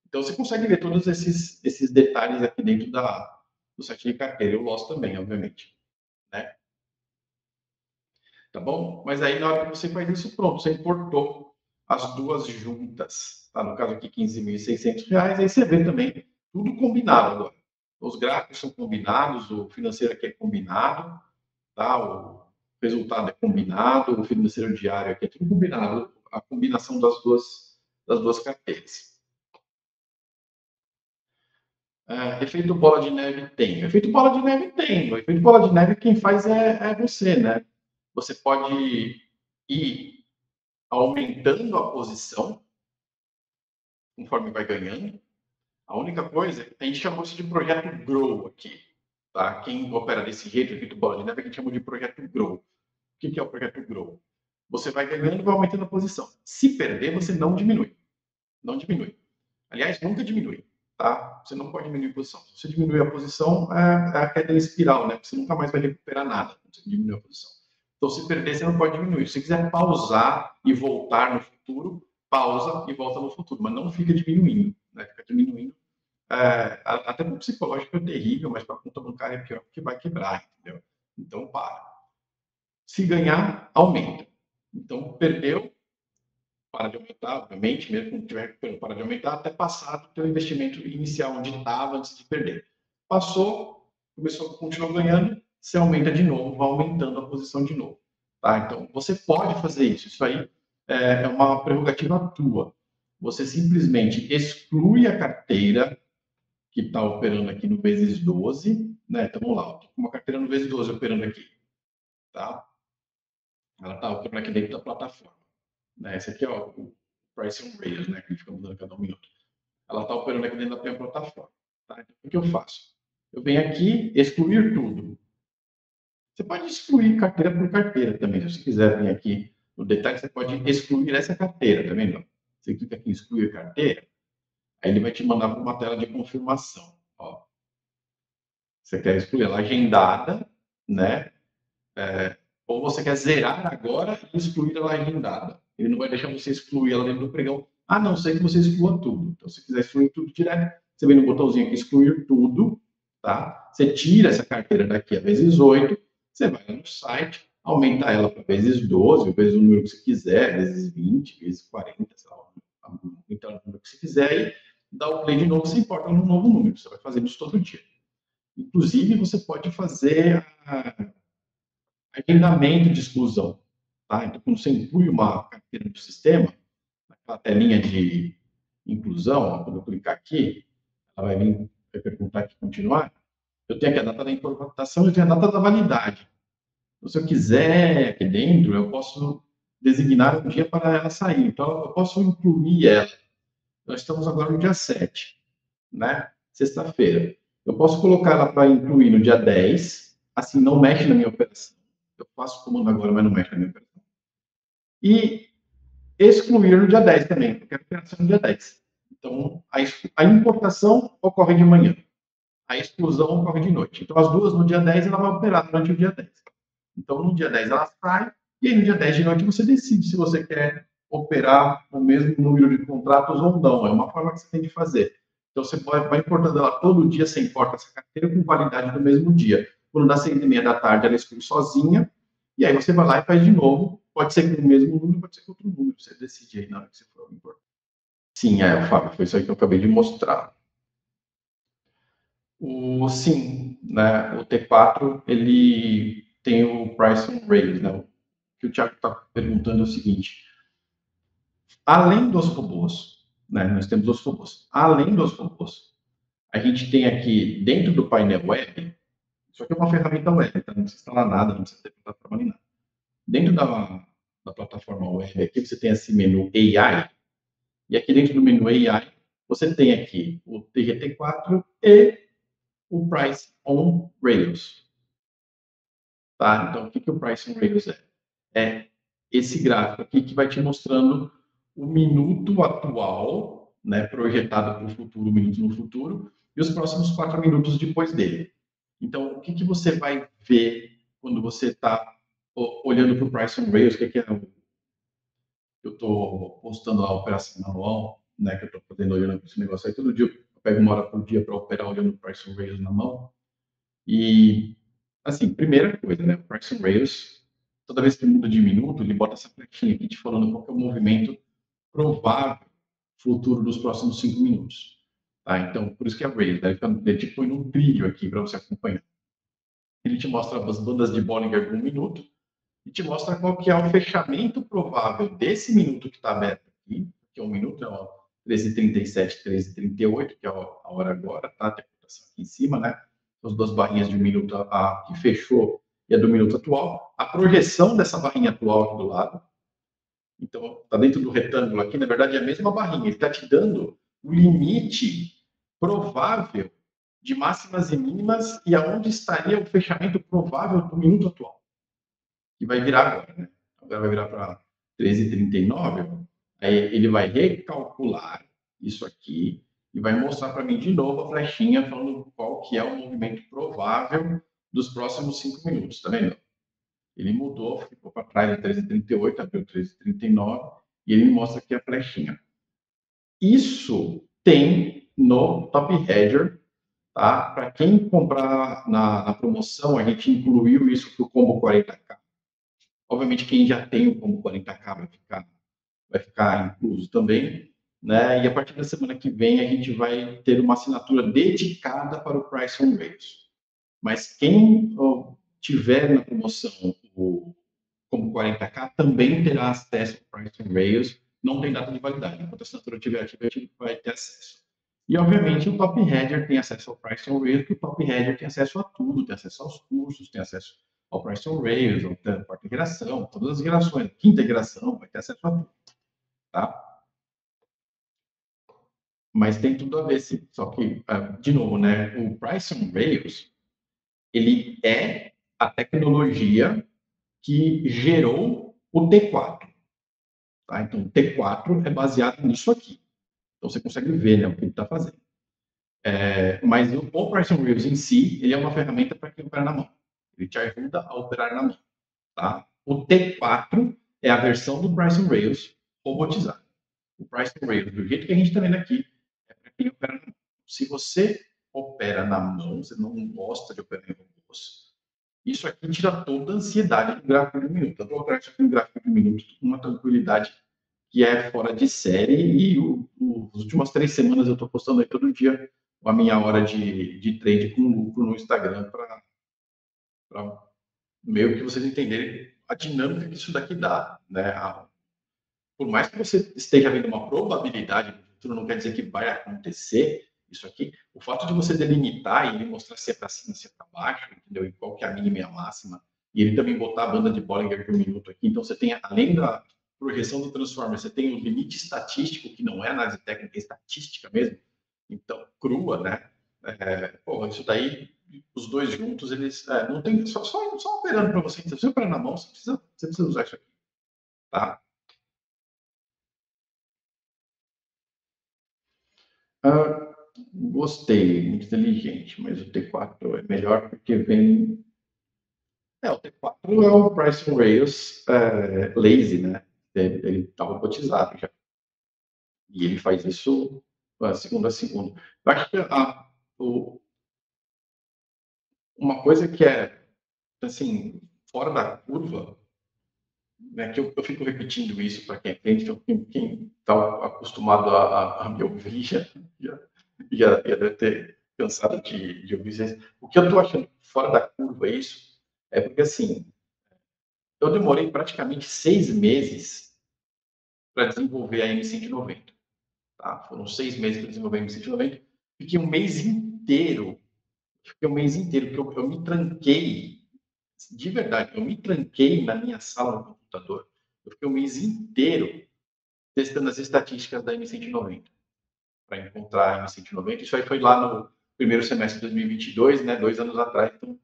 Então, você consegue ver todos esses, esses detalhes aqui dentro da, do site de carteira. Eu gosto também, obviamente. Né? Tá bom? Mas aí, na hora que você faz isso, pronto, você importou as duas juntas. Tá? No caso aqui, R$ 15.600. Aí você vê também tudo combinado agora. Os gráficos são combinados, o financeiro aqui é combinado, tá? o resultado é combinado, o financeiro diário aqui é tudo combinado, a combinação das duas, das duas carteiras. É, efeito bola de neve tem. Efeito bola de neve tem. O efeito bola de neve quem faz é, é você, né? Você pode ir aumentando a posição conforme vai ganhando. A única coisa, a gente chamou isso de projeto Grow aqui. Tá? Quem opera desse jeito do Bola de Neve, a gente chamou de projeto Grow. O que é o projeto Grow? Você vai ganhando e vai aumentando a posição. Se perder, você não diminui. Não diminui. Aliás, nunca diminui. Tá? Você não pode diminuir a posição. Se você diminuir a posição, é, é a queda em espiral, né? Você nunca mais vai recuperar nada você diminuir a posição. Então, se perder, você não pode diminuir. Se você quiser pausar e voltar no futuro, pausa e volta no futuro, mas não fica diminuindo, né? Fica diminuindo. É, até para o psicológico é terrível, mas para a conta bancária é pior porque vai quebrar, entendeu? Então, para. Se ganhar, aumenta. Então, perdeu, para de aumentar, obviamente, mesmo que tiver recuperando, para de aumentar até passar do teu investimento inicial, onde estava antes de perder. Passou, começou, continuou ganhando, você aumenta de novo, vai aumentando a posição de novo. Tá? Então, você pode fazer isso. Isso aí é, é uma prerrogativa tua. Você simplesmente exclui a carteira que está operando aqui no vezes 12, né? Então vamos lá, uma carteira no vezes 12 operando aqui, tá? Ela está operando aqui dentro da plataforma. Né? Esse aqui é o Price on Rails, né? Que fica mudando cada um minuto. Ela está operando aqui dentro da minha plataforma. Tá? Então, o que eu faço? Eu venho aqui, excluir tudo. Você pode excluir carteira por carteira também. Se você quiser vir aqui no detalhe, você pode excluir essa carteira, tá vendo? Você clica aqui em excluir carteira, aí ele vai te mandar para uma tela de confirmação. Ó. Você quer excluir ela agendada, né? É, ou você quer zerar agora e excluir ela agendada. Ele não vai deixar você excluir ela dentro do pregão, a não ser que você exclua tudo. Então, se quiser excluir tudo direto, você vem no botãozinho aqui, excluir tudo, tá? Você tira essa carteira daqui a vezes 8, você vai no site, aumentar ela para vezes 12, vezes o número que você quiser, vezes 20, vezes 40, sei lá, aumentar o número que você quiser e dar o play de novo, você importa um novo número, você vai fazendo isso todo dia. Inclusive, você pode fazer agendamento de exclusão. Tá? Então, quando você inclui uma carteira no sistema, naquela telinha de inclusão, quando eu clicar aqui, ela vai vir vai perguntar aqui continuar. Eu tenho aqui a data da importação e tenho a data da validade. Então, se eu quiser aqui dentro, eu posso designar um dia para ela sair. Então, eu posso incluir ela. Nós estamos agora no dia 7, né? Sexta-feira. Eu posso colocar ela para incluir no dia 10, assim não mexe na minha operação. Eu faço o comando agora, mas não mexe na minha operação. E excluir no dia 10 também, porque a operação no dia 10. Então, a, a importação ocorre de manhã, a exclusão ocorre de noite. Então, as duas no dia 10, ela vai operar durante o dia 10. Então, no dia 10 ela sai, e aí no dia 10 de noite você decide se você quer operar o mesmo número de contratos ou não. É uma forma que você tem de fazer. Então, você pode, vai importando ela todo dia, você importa essa carteira com validade do mesmo dia. Quando dá seis e meia da tarde, ela exclui sozinha, e aí você vai lá e faz de novo. Pode ser com o mesmo número, pode ser com outro número. Você decide aí na hora que você for importar. Sim, é, Fábio, foi isso aí que eu acabei de mostrar. O sim, né, o T4, ele tem o price on rails, né? O que o Thiago está perguntando é o seguinte: além dos robôs, né, nós temos os robôs. Além dos robôs, a gente tem aqui dentro do painel web, isso aqui é uma ferramenta web, tá? não precisa instalar nada, não precisa ter plataforma nem nada. Dentro da, da plataforma web, aqui você tem esse menu AI, e aqui dentro do menu AI, você tem aqui o TGT4 e o Price on Rails. Tá? Então, o que, que o Price on Rails é? É esse gráfico aqui que vai te mostrando o minuto atual, né, projetado para o futuro, o minuto no futuro, e os próximos quatro minutos depois dele. Então, o que, que você vai ver quando você está olhando para o Price on Rails, que, que é o eu estou postando a operação manual, né, que eu estou fazendo olhando para esse negócio aí, todo dia eu pego uma hora por dia para operar olhando o Price Rails na mão. E, assim, primeira coisa, né, o Price Rails, toda vez que muda de minuto, ele bota essa flechinha aqui te falando qual é o movimento provável futuro dos próximos cinco minutos. Tá? Então, por isso que é Rails, né? ele te põe num trilho aqui para você acompanhar. Ele te mostra as bandas de Bollinger por um minuto, e te mostra qual que é o fechamento provável desse minuto que está aberto aqui, que é um minuto, é 13h37, 13h38, que é a hora agora, tá? Tem a cotação aqui em cima, né? As duas barrinhas de um minuto a, que fechou e a do minuto atual. A projeção dessa barrinha atual aqui do lado. Então, está dentro do retângulo aqui, na verdade é a mesma barrinha. Ele está te dando o limite provável de máximas e mínimas e aonde estaria o fechamento provável do minuto atual que vai virar agora, né? Agora vai virar para 13,39. Aí ele vai recalcular isso aqui e vai mostrar para mim de novo a flechinha falando qual que é o movimento provável dos próximos 5 minutos, tá vendo? Ele mudou, ficou para trás de 13,38, abriu 13,39 e ele mostra aqui a flechinha. Isso tem no Top Hedger, tá? Para quem comprar na, na, promoção, a gente incluiu isso para o combo 40k. Obviamente, quem já tem o combo 40K vai ficar, vai ficar incluso também. Né? E a partir da semana que vem, a gente vai ter uma assinatura dedicada para o Price on Rails. Mas quem tiver na promoção o como 40K também terá acesso ao Price on Rails. Não tem data de validade. Enquanto a assinatura estiver ativa, a gente vai ter acesso. E, obviamente, o Top Header tem acesso ao Price on Rails, porque o Top Header tem acesso a tudo, tem acesso aos cursos, tem acesso Operation Rails, quarta geração, todas as gerações, quinta geração, vai ter acesso a tudo. Tá? Mas tem tudo a ver. Só que, ah, de novo, né, o Pricing Rails, ele é a tecnologia que gerou o T4. Tá? Então, o T4 é baseado nisso aqui. Então, você consegue ver né, o que ele está fazendo. É, mas o, o Pricing Rails em si, ele é uma ferramenta para quem opera na mão. Ele te ajuda a operar na mão. Tá? O T4 é a versão do Pricing Rails robotizado. O Pricing Rails, do jeito que a gente está vendo aqui, é para quem opera na mão. Se você opera na mão, você não gosta de operar em robôs, isso aqui tira toda a ansiedade do gráfico de um minuto. Eu isso aqui no gráfico de um minuto com uma tranquilidade que é fora de série e o, o, as últimas três semanas eu estou postando aí todo dia a minha hora de, de trade com lucro no Instagram para para meio que vocês entenderem a dinâmica que isso daqui dá, né? Por mais que você esteja vendo uma probabilidade futuro, não quer dizer que vai acontecer isso aqui. O fato de você delimitar e mostrar se é para cima, se é para baixo, entendeu? E qual que é a mínima e a máxima, e ele também botar a banda de Bollinger por minuto aqui. Então você tem, além da projeção do transformer, você tem o limite estatístico, que não é análise técnica, é estatística mesmo, então crua, né? É, isso daí, os dois juntos, eles é, não tem só, só, só operando para você. Se você operar na mão, você precisa, você precisa usar isso aqui. Tá? Ah, gostei, muito inteligente, mas o T4 é melhor porque vem. É, o T4 é o Price Rails é, lazy, né? Ele está robotizado já. E ele faz isso a segunda a segunda. Eu acho que a, o, uma coisa que é, assim, fora da curva, né, que eu, eu fico repetindo isso para quem é cliente, quem está acostumado a, a, a, me ouvir já, já, já, deve ter cansado de, de ouvir isso. O que eu estou achando fora da curva isso, é porque, assim, eu demorei praticamente seis meses para desenvolver a M190. Tá? Foram seis meses para desenvolver a M190. Fiquei um mês inteiro, fiquei um mês inteiro, porque eu, eu me tranquei, de verdade, eu me tranquei na minha sala do computador. Eu fiquei um mês inteiro testando as estatísticas da M190 para encontrar a M190. Isso aí foi lá no primeiro semestre de 2022, né, dois anos atrás. Então,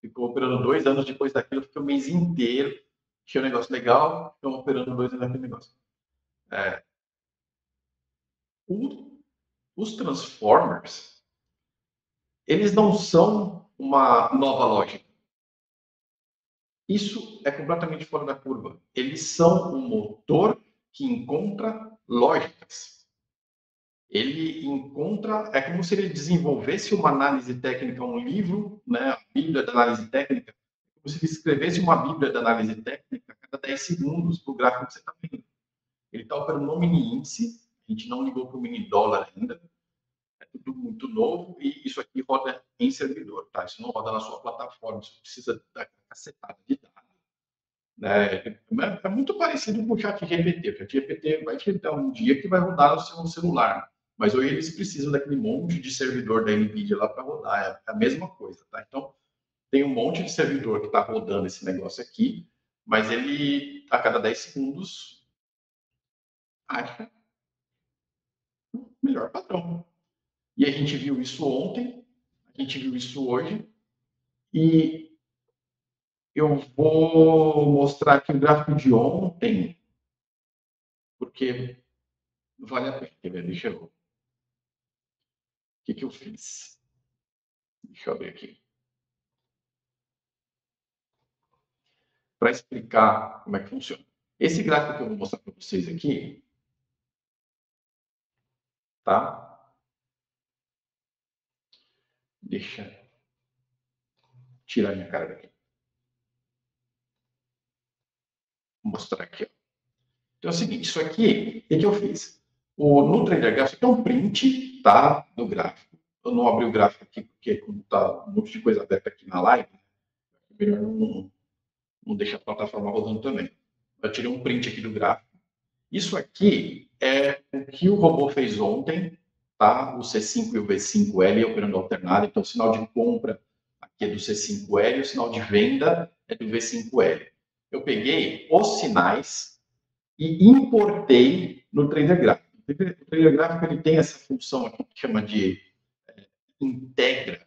ficou operando dois anos depois daquilo, fiquei o mês inteiro. Achei um negócio legal, estão operando dois anos daquele negócio. É, o, os Transformers, eles não são uma nova lógica. Isso é completamente fora da curva. Eles são um motor que encontra lógicas. Ele encontra, é como se ele desenvolvesse uma análise técnica, um livro, né, a Bíblia da análise técnica, como se ele escrevesse uma Bíblia da análise técnica a cada 10 segundos para o gráfico que você está vendo. Ele está operando no mini índice, a gente não ligou para o mini dólar ainda. Tudo muito novo e isso aqui roda em servidor, tá? Isso não roda na sua plataforma, isso precisa da cacetada de dados. Né? É, é muito parecido com o chat GPT. O chat GPT vai te dar um dia que vai rodar no seu celular. Mas hoje eles precisam daquele monte de servidor da NVIDIA lá para rodar. É a mesma coisa, tá? Então, tem um monte de servidor que está rodando esse negócio aqui, mas ele, a cada 10 segundos, acha melhor padrão. E a gente viu isso ontem, a gente viu isso hoje, e eu vou mostrar aqui o gráfico de ontem, porque vale a pena. Ver? Deixa eu. O que, que eu fiz? Deixa eu ver aqui. Para explicar como é que funciona. Esse gráfico que eu vou mostrar para vocês aqui, tá? Deixa tirar minha cara daqui. Vou mostrar aqui. Ó. Então é o seguinte, isso aqui, o que, eu fiz? O, no Trader Graph, isso aqui é um print tá, do gráfico. Eu não abri o gráfico aqui porque como tá um monte de coisa aberta aqui na live, é melhor não, não deixar a plataforma rodando também. Eu tirei um print aqui do gráfico. Isso aqui é o que o robô fez ontem, tá? O C5 e o V5L operando alternado. Então, o sinal de compra aqui é do C5L, o sinal de venda é do V5L. Eu peguei os sinais e importei no Trader Gráfico. O Trader Gráfico ele tem essa função aqui que chama de é, integra.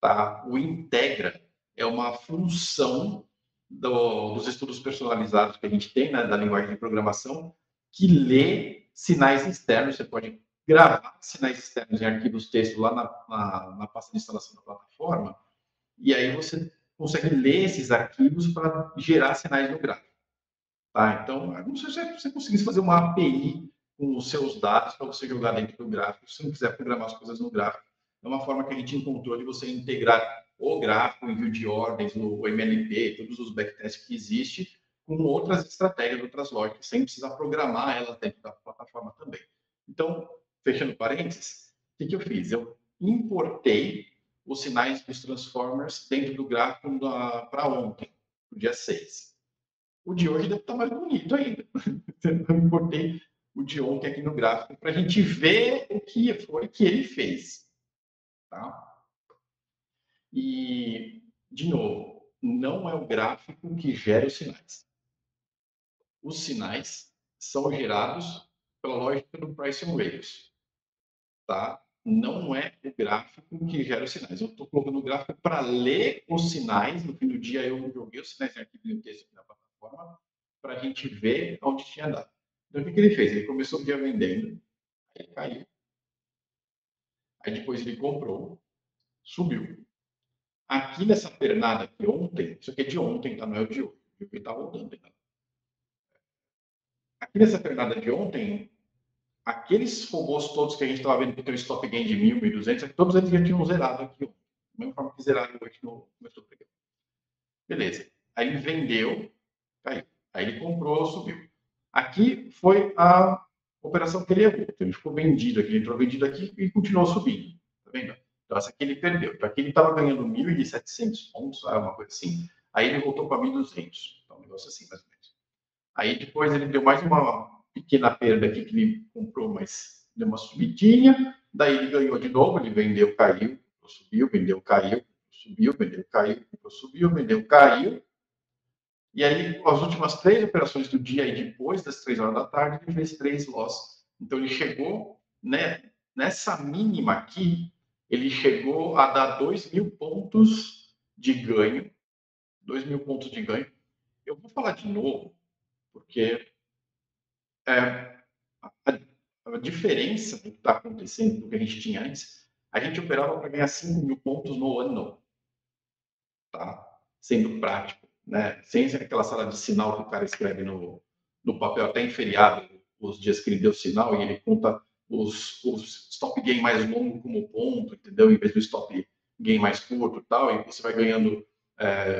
Tá? O integra é uma função do, dos estudos personalizados que a gente tem, né, da linguagem de programação, que lê sinais externos. Você pode gravar sinais externos em arquivos texto lá na, na, na pasta de instalação da plataforma, e aí você consegue ler esses arquivos para gerar sinais no gráfico. Tá? Então, é como se você conseguisse fazer uma API com os seus dados para você jogar dentro do gráfico, se não quiser programar as coisas no gráfico. É uma forma que a gente encontrou de você integrar o gráfico, o envio de ordens, o MLP, todos os backtests que existem, com outras estratégias, outras lógicas, sem precisar programar elas dentro da plataforma também. Então, fechando parênteses, o que, que eu fiz? Eu importei os sinais dos Transformers dentro do gráfico para ontem, no dia 6. O de hoje deve estar mais bonito ainda. Eu importei o de ontem aqui no gráfico para a gente ver o que foi que ele fez. Tá? E, de novo, não é o gráfico que gera os sinais os sinais são gerados pela lógica do pricing rails, tá? não é o gráfico que gera os sinais. Eu estou colocando o gráfico para ler os sinais. No fim do dia, eu joguei os sinais em arquivo de texto na plataforma para a gente ver onde tinha dado. Então, o que, que ele fez? Ele começou o dia vendendo, aí caiu. Aí depois ele comprou, subiu. Aqui nessa pernada aqui ontem, isso aqui é de ontem, tá? Não é o de hoje. Ele está voltando. Tá? Aqui nessa pernada de ontem, aqueles robôs todos que a gente estava vendo que tem um stop gain de 1.000, 1.200, todos eles já tinham zerado aqui. Da mesma forma que zeraram hoje no começo do. Beleza. Aí ele vendeu, caiu. Aí ele comprou, subiu. Aqui foi a operação que ele errou. Então ele ficou vendido aqui, ele entrou vendido aqui e continuou subindo. Tá vendo? Então essa aqui ele perdeu. Então aqui ele estava ganhando 1.700 pontos, uma coisa assim. Aí ele voltou para 1.200. Então um negócio assim, mais ou menos. Aí depois ele deu mais uma pequena perda aqui que ele comprou, mas deu uma subidinha. Daí ele ganhou de novo, ele vendeu, caiu, subiu, vendeu, caiu, subiu, vendeu, caiu, subiu, vendeu, caiu. E aí, as últimas três operações do dia e depois das três horas da tarde, ele fez três loss. Então, ele chegou, né, nessa mínima aqui, ele chegou a dar 2 mil pontos de ganho. 2 mil pontos de ganho. Eu vou falar de novo, porque é, a, a, diferença do que está acontecendo do que a gente tinha antes, a gente operava para ganhar 5 mil pontos no ano. Tá? Sendo prático né? Sem aquela sala de sinal que o cara escreve no, no papel, até em feriado, os dias que ele deu sinal, e ele conta os, os stop gain mais longo como ponto, entendeu? Em vez do stop gain mais curto e tal, e você vai ganhando é,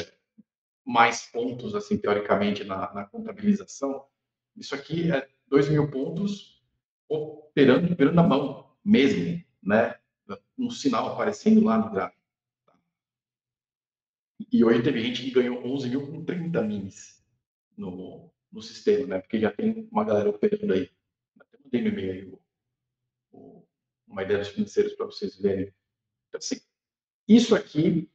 mais pontos, assim, teoricamente, na, na contabilização. Isso aqui é 2 mil pontos operando, operando na mão mesmo, né? Um sinal aparecendo lá no gráfico. E hoje teve gente que ganhou 11 mil com 30 minis no, no sistema, né? Porque já tem uma galera operando aí. Até mandei no e-mail aí o, o, uma ideia dos financeiros para vocês verem. Então, assim, isso aqui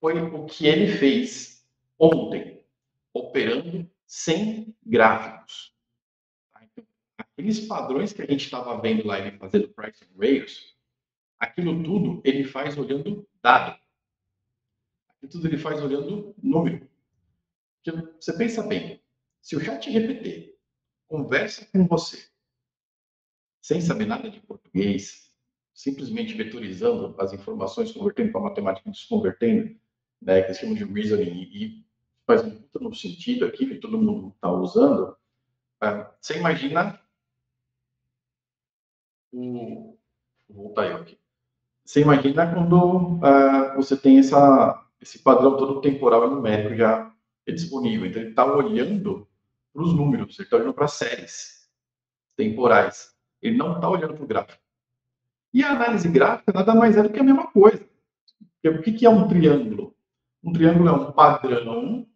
foi o que ele fez ontem, operando sem gráficos. Aqueles padrões que a gente estava vendo lá ele fazendo pricing rails, aquilo tudo ele faz olhando dado. E tudo ele faz olhando número. Você pensa bem, se o chat GPT conversa com você sem saber nada de português, simplesmente vetorizando as informações, convertendo para matemática, desconvertendo, né, que eles chamam de reasoning, e faz muito sentido aqui, que todo mundo está usando, uh, você imagina o... Vou voltar eu aqui. Você imagina quando uh, você tem essa esse padrão todo temporal e numérico já é disponível. Então, ele está olhando para os números, ele está olhando para séries temporais. Ele não está olhando para o gráfico. E a análise gráfica nada mais é do que a mesma coisa. O que, que é um triângulo? Um triângulo é um padrão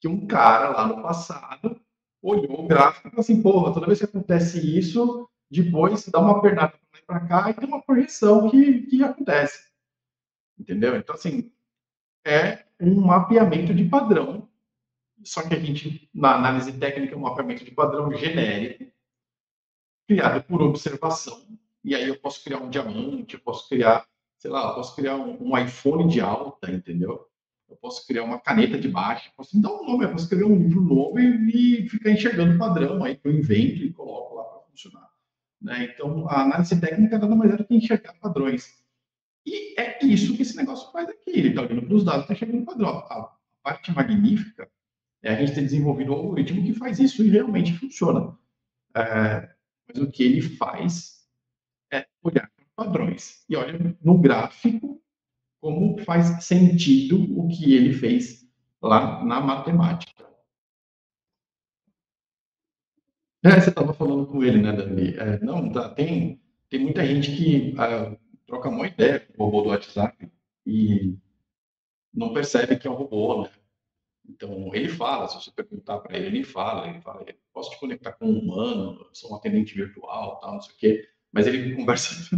que um cara lá no passado olhou o gráfico e falou assim, porra, toda vez que acontece isso, depois dá uma pernada para cá e tem uma correção que, que acontece. Entendeu? Então, assim, é um mapeamento de padrão. Só que a gente, na análise técnica, é um mapeamento de padrão genérico, criado por observação. E aí eu posso criar um diamante, eu posso criar, sei lá, eu posso criar um, um iPhone de alta, entendeu? Eu posso criar uma caneta de baixa, posso dar um nome, eu posso escrever um livro novo e, e ficar enxergando o padrão, aí eu invento e coloco lá para funcionar. Né? Então, a análise técnica nada mais é do que enxergar padrões. E é isso que esse negócio faz aqui. Ele está olhando para os dados, está chegando no padrão. A parte magnífica é a gente ter desenvolvido um algoritmo que faz isso e realmente funciona. É, mas o que ele faz é olhar para padrões. E olha no gráfico como faz sentido o que ele fez lá na matemática. É, você estava falando com ele, né, Dani? É, não, tá, tem, tem muita gente que ah, troca uma ideia com o robô do WhatsApp e não percebe que é um robô, né? Então, ele fala, se você perguntar para ele, ele fala, ele fala, posso te conectar com um humano, sou um atendente virtual, tal, não sei o quê, mas ele conversa,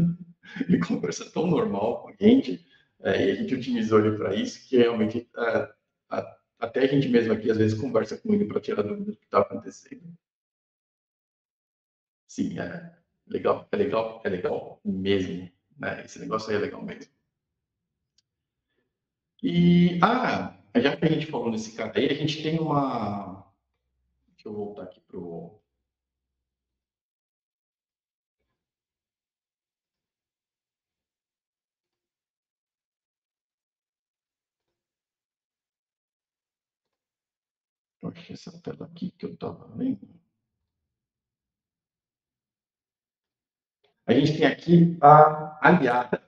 ele conversa tão normal com a gente, é, e a gente utilizou ele para isso, que realmente é, a, até a gente mesmo aqui, às vezes, conversa com ele para tirar dúvida do que está acontecendo. Sim, é legal, é legal, é legal mesmo Né? Esse negócio aí é legal mesmo. E, ah, já que a gente falou nesse cara aí, a gente tem uma. Deixa eu voltar aqui para o. Poxa, essa tela aqui que eu estava vendo. A gente tem aqui a aliada.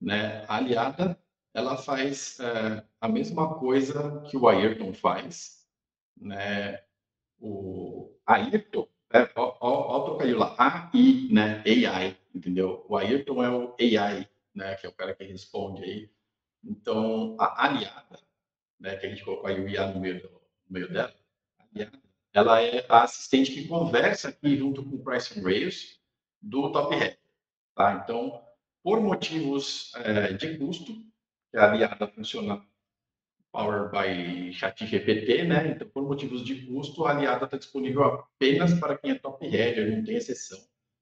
Né? A aliada ela faz é, a mesma coisa que o Ayrton faz. Né? O Ayrton, é, ó, ó, ó trocadilho lá, AI, né? AI, entendeu? O Ayrton é o AI, né? que é o cara que responde aí. Então, a aliada, né? que a gente colocou aí o IA no meio do, no meio dela, ela é a assistente que conversa aqui junto com o Pricing Rails do Top. Tá? Então, por motivos é, de custo, que a aliada funciona Power by ChatGPT, né? Então, por motivos de custo, a aliada está disponível apenas para quem é top header, não tem exceção.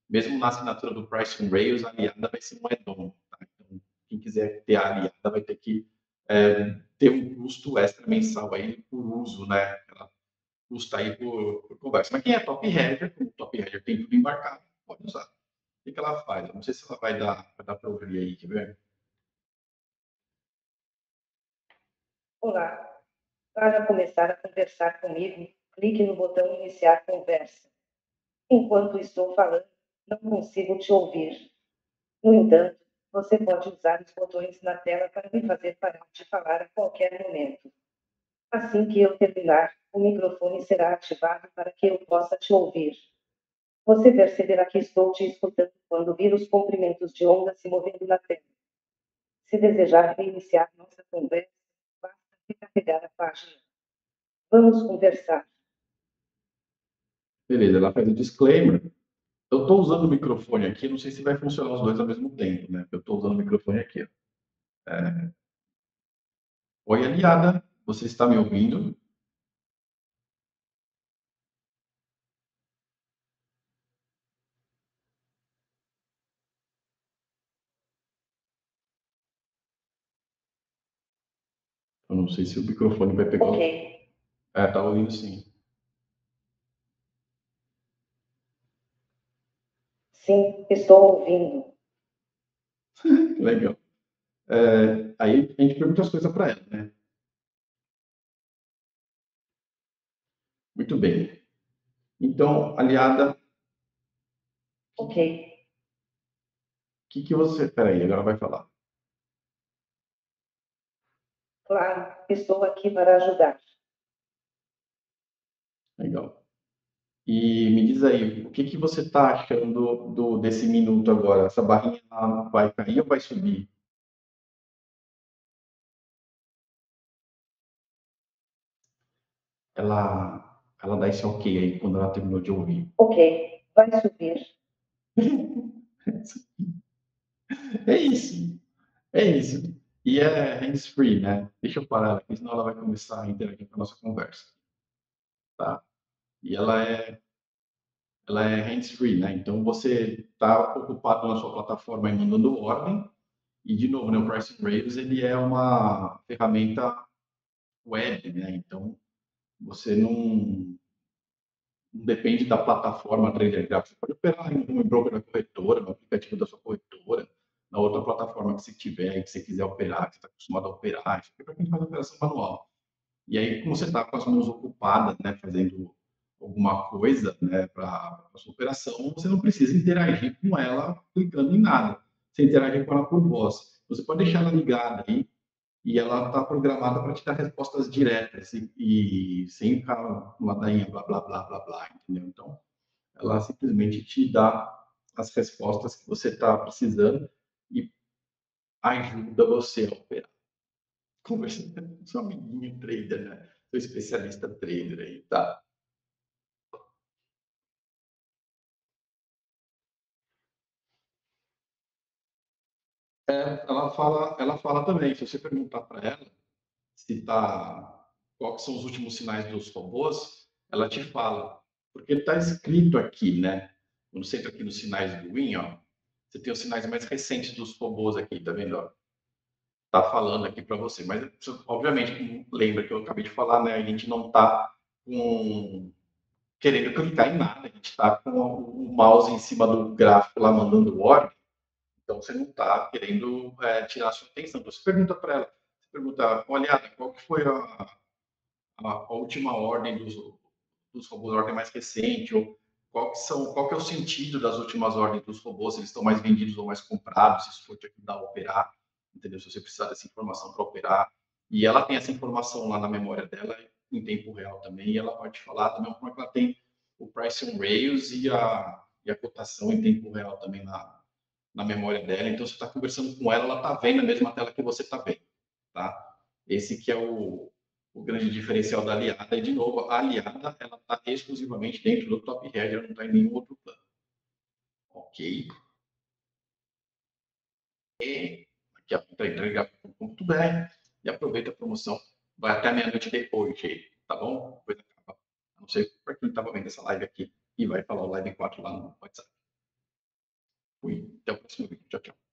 Mesmo na assinatura do Pricing Rails, a aliada vai ser um add-on. Tá? Então, quem quiser ter a aliada vai ter que é, ter um custo extra mensal aí por uso, né? Ela custa aí por, por conversa. Mas quem é top header, o top tem tudo embarcado, pode usar. O que, que ela faz? Eu não sei se ela vai dar, vai dar para ouvir aí, quer ver? Olá. Para começar a conversar comigo, clique no botão Iniciar Conversa. Enquanto estou falando, não consigo te ouvir. No entanto, você pode usar os botões na tela para me fazer parar de falar a qualquer momento. Assim que eu terminar, o microfone será ativado para que eu possa te ouvir. Você perceberá que estou te escutando quando vir os comprimentos de onda se movendo na tela. Se desejar reiniciar nossa conversa, basta recarregar a página. Vamos conversar. Beleza, ela faz o disclaimer eu estou usando o microfone aqui, não sei se vai funcionar os dois ao mesmo tempo, né? Eu estou usando o microfone aqui. É... Oi, aliada, você está me ouvindo? Não sei se o microfone vai pegar. Ok. É, tá ouvindo sim. Sim, estou ouvindo. Legal. É, aí a gente pergunta as coisas para ela, né? Muito bem. Então, aliada. Ok. O que, que você. Peraí, agora vai falar. Claro, estou aqui para ajudar. Legal. E me diz aí, o que, que você está achando do, desse minuto agora? Essa barrinha vai cair ou vai subir? Ela, ela dá esse ok aí quando ela terminou de ouvir. Ok, vai subir. é isso. É isso. E é hands-free, né? Deixa eu parar aqui, senão ela vai começar a interagir com a nossa conversa. Tá? E ela é, ela é hands-free, né? Então você está ocupado na sua plataforma e mandando ordem. E de novo, né, o Pricing Rails ele é uma ferramenta web, né? Então você não, não depende da plataforma Trader Graph. Você pode operar em um broker da corretora, no aplicativo da sua corretora, na outra plataforma que você tiver, que você quiser operar, que você está acostumado a operar. Isso é para quem faz operação manual. E aí, como você está com as mãos ocupadas, né, fazendo alguma coisa né, para a sua operação, você não precisa interagir com ela clicando em nada. Você interage com ela por voz. Você pode deixar ela ligada aí e ela está programada para te dar respostas diretas e, e sem ficar ladainha, blá, blá, blá, blá, blá, entendeu? Então, ela simplesmente te dá as respostas que você está precisando e ajuda você a operar. Conversando com seu amiguinho trader, né? Sou especialista trader aí, tá? É, ela fala, ela fala também, se você perguntar para ela se tá, quais são os últimos sinais dos robôs, ela te fala, porque está escrito aqui, né? Quando você entra aqui nos sinais do Win, ó, você tem os sinais mais recentes dos robôs aqui, tá vendo? Tá falando aqui para você. Mas, obviamente, lembra que eu acabei de falar, né? A gente não tá com querendo clicar em nada. A gente está com o mouse em cima do gráfico lá mandando ordem. Então você não está querendo é, tirar a sua atenção. Então você pergunta para ela, você pergunta, olha, qual que foi a, a última ordem dos, dos robôs, a ordem mais recente, ou qual que, são, qual que é o sentido das últimas ordens dos robôs, se eles estão mais vendidos ou mais comprados, se isso for te ajudar a operar, entendeu? Se você precisar dessa informação para operar. E ela tem essa informação lá na memória dela em tempo real também, e ela pode falar também como é que ela tem o price on rails e a, e a cotação em tempo real também na, na memória dela. Então, você está conversando com ela, ela está vendo a mesma tela que você está vendo, tá? Esse que é o, o grande diferencial da aliada. E, de novo, a aliada ela está exclusivamente dentro do top head, ela não está em nenhum outro plano. Ok. E aqui ponto entrega.com.br e aproveita a promoção. Vai até meia-noite depois, tá bom? Depois acaba. Não sei para quem estava vendo essa live aqui e vai falar o live 4 lá no WhatsApp. Fui. Até o próximo vídeo. Tchau, tchau.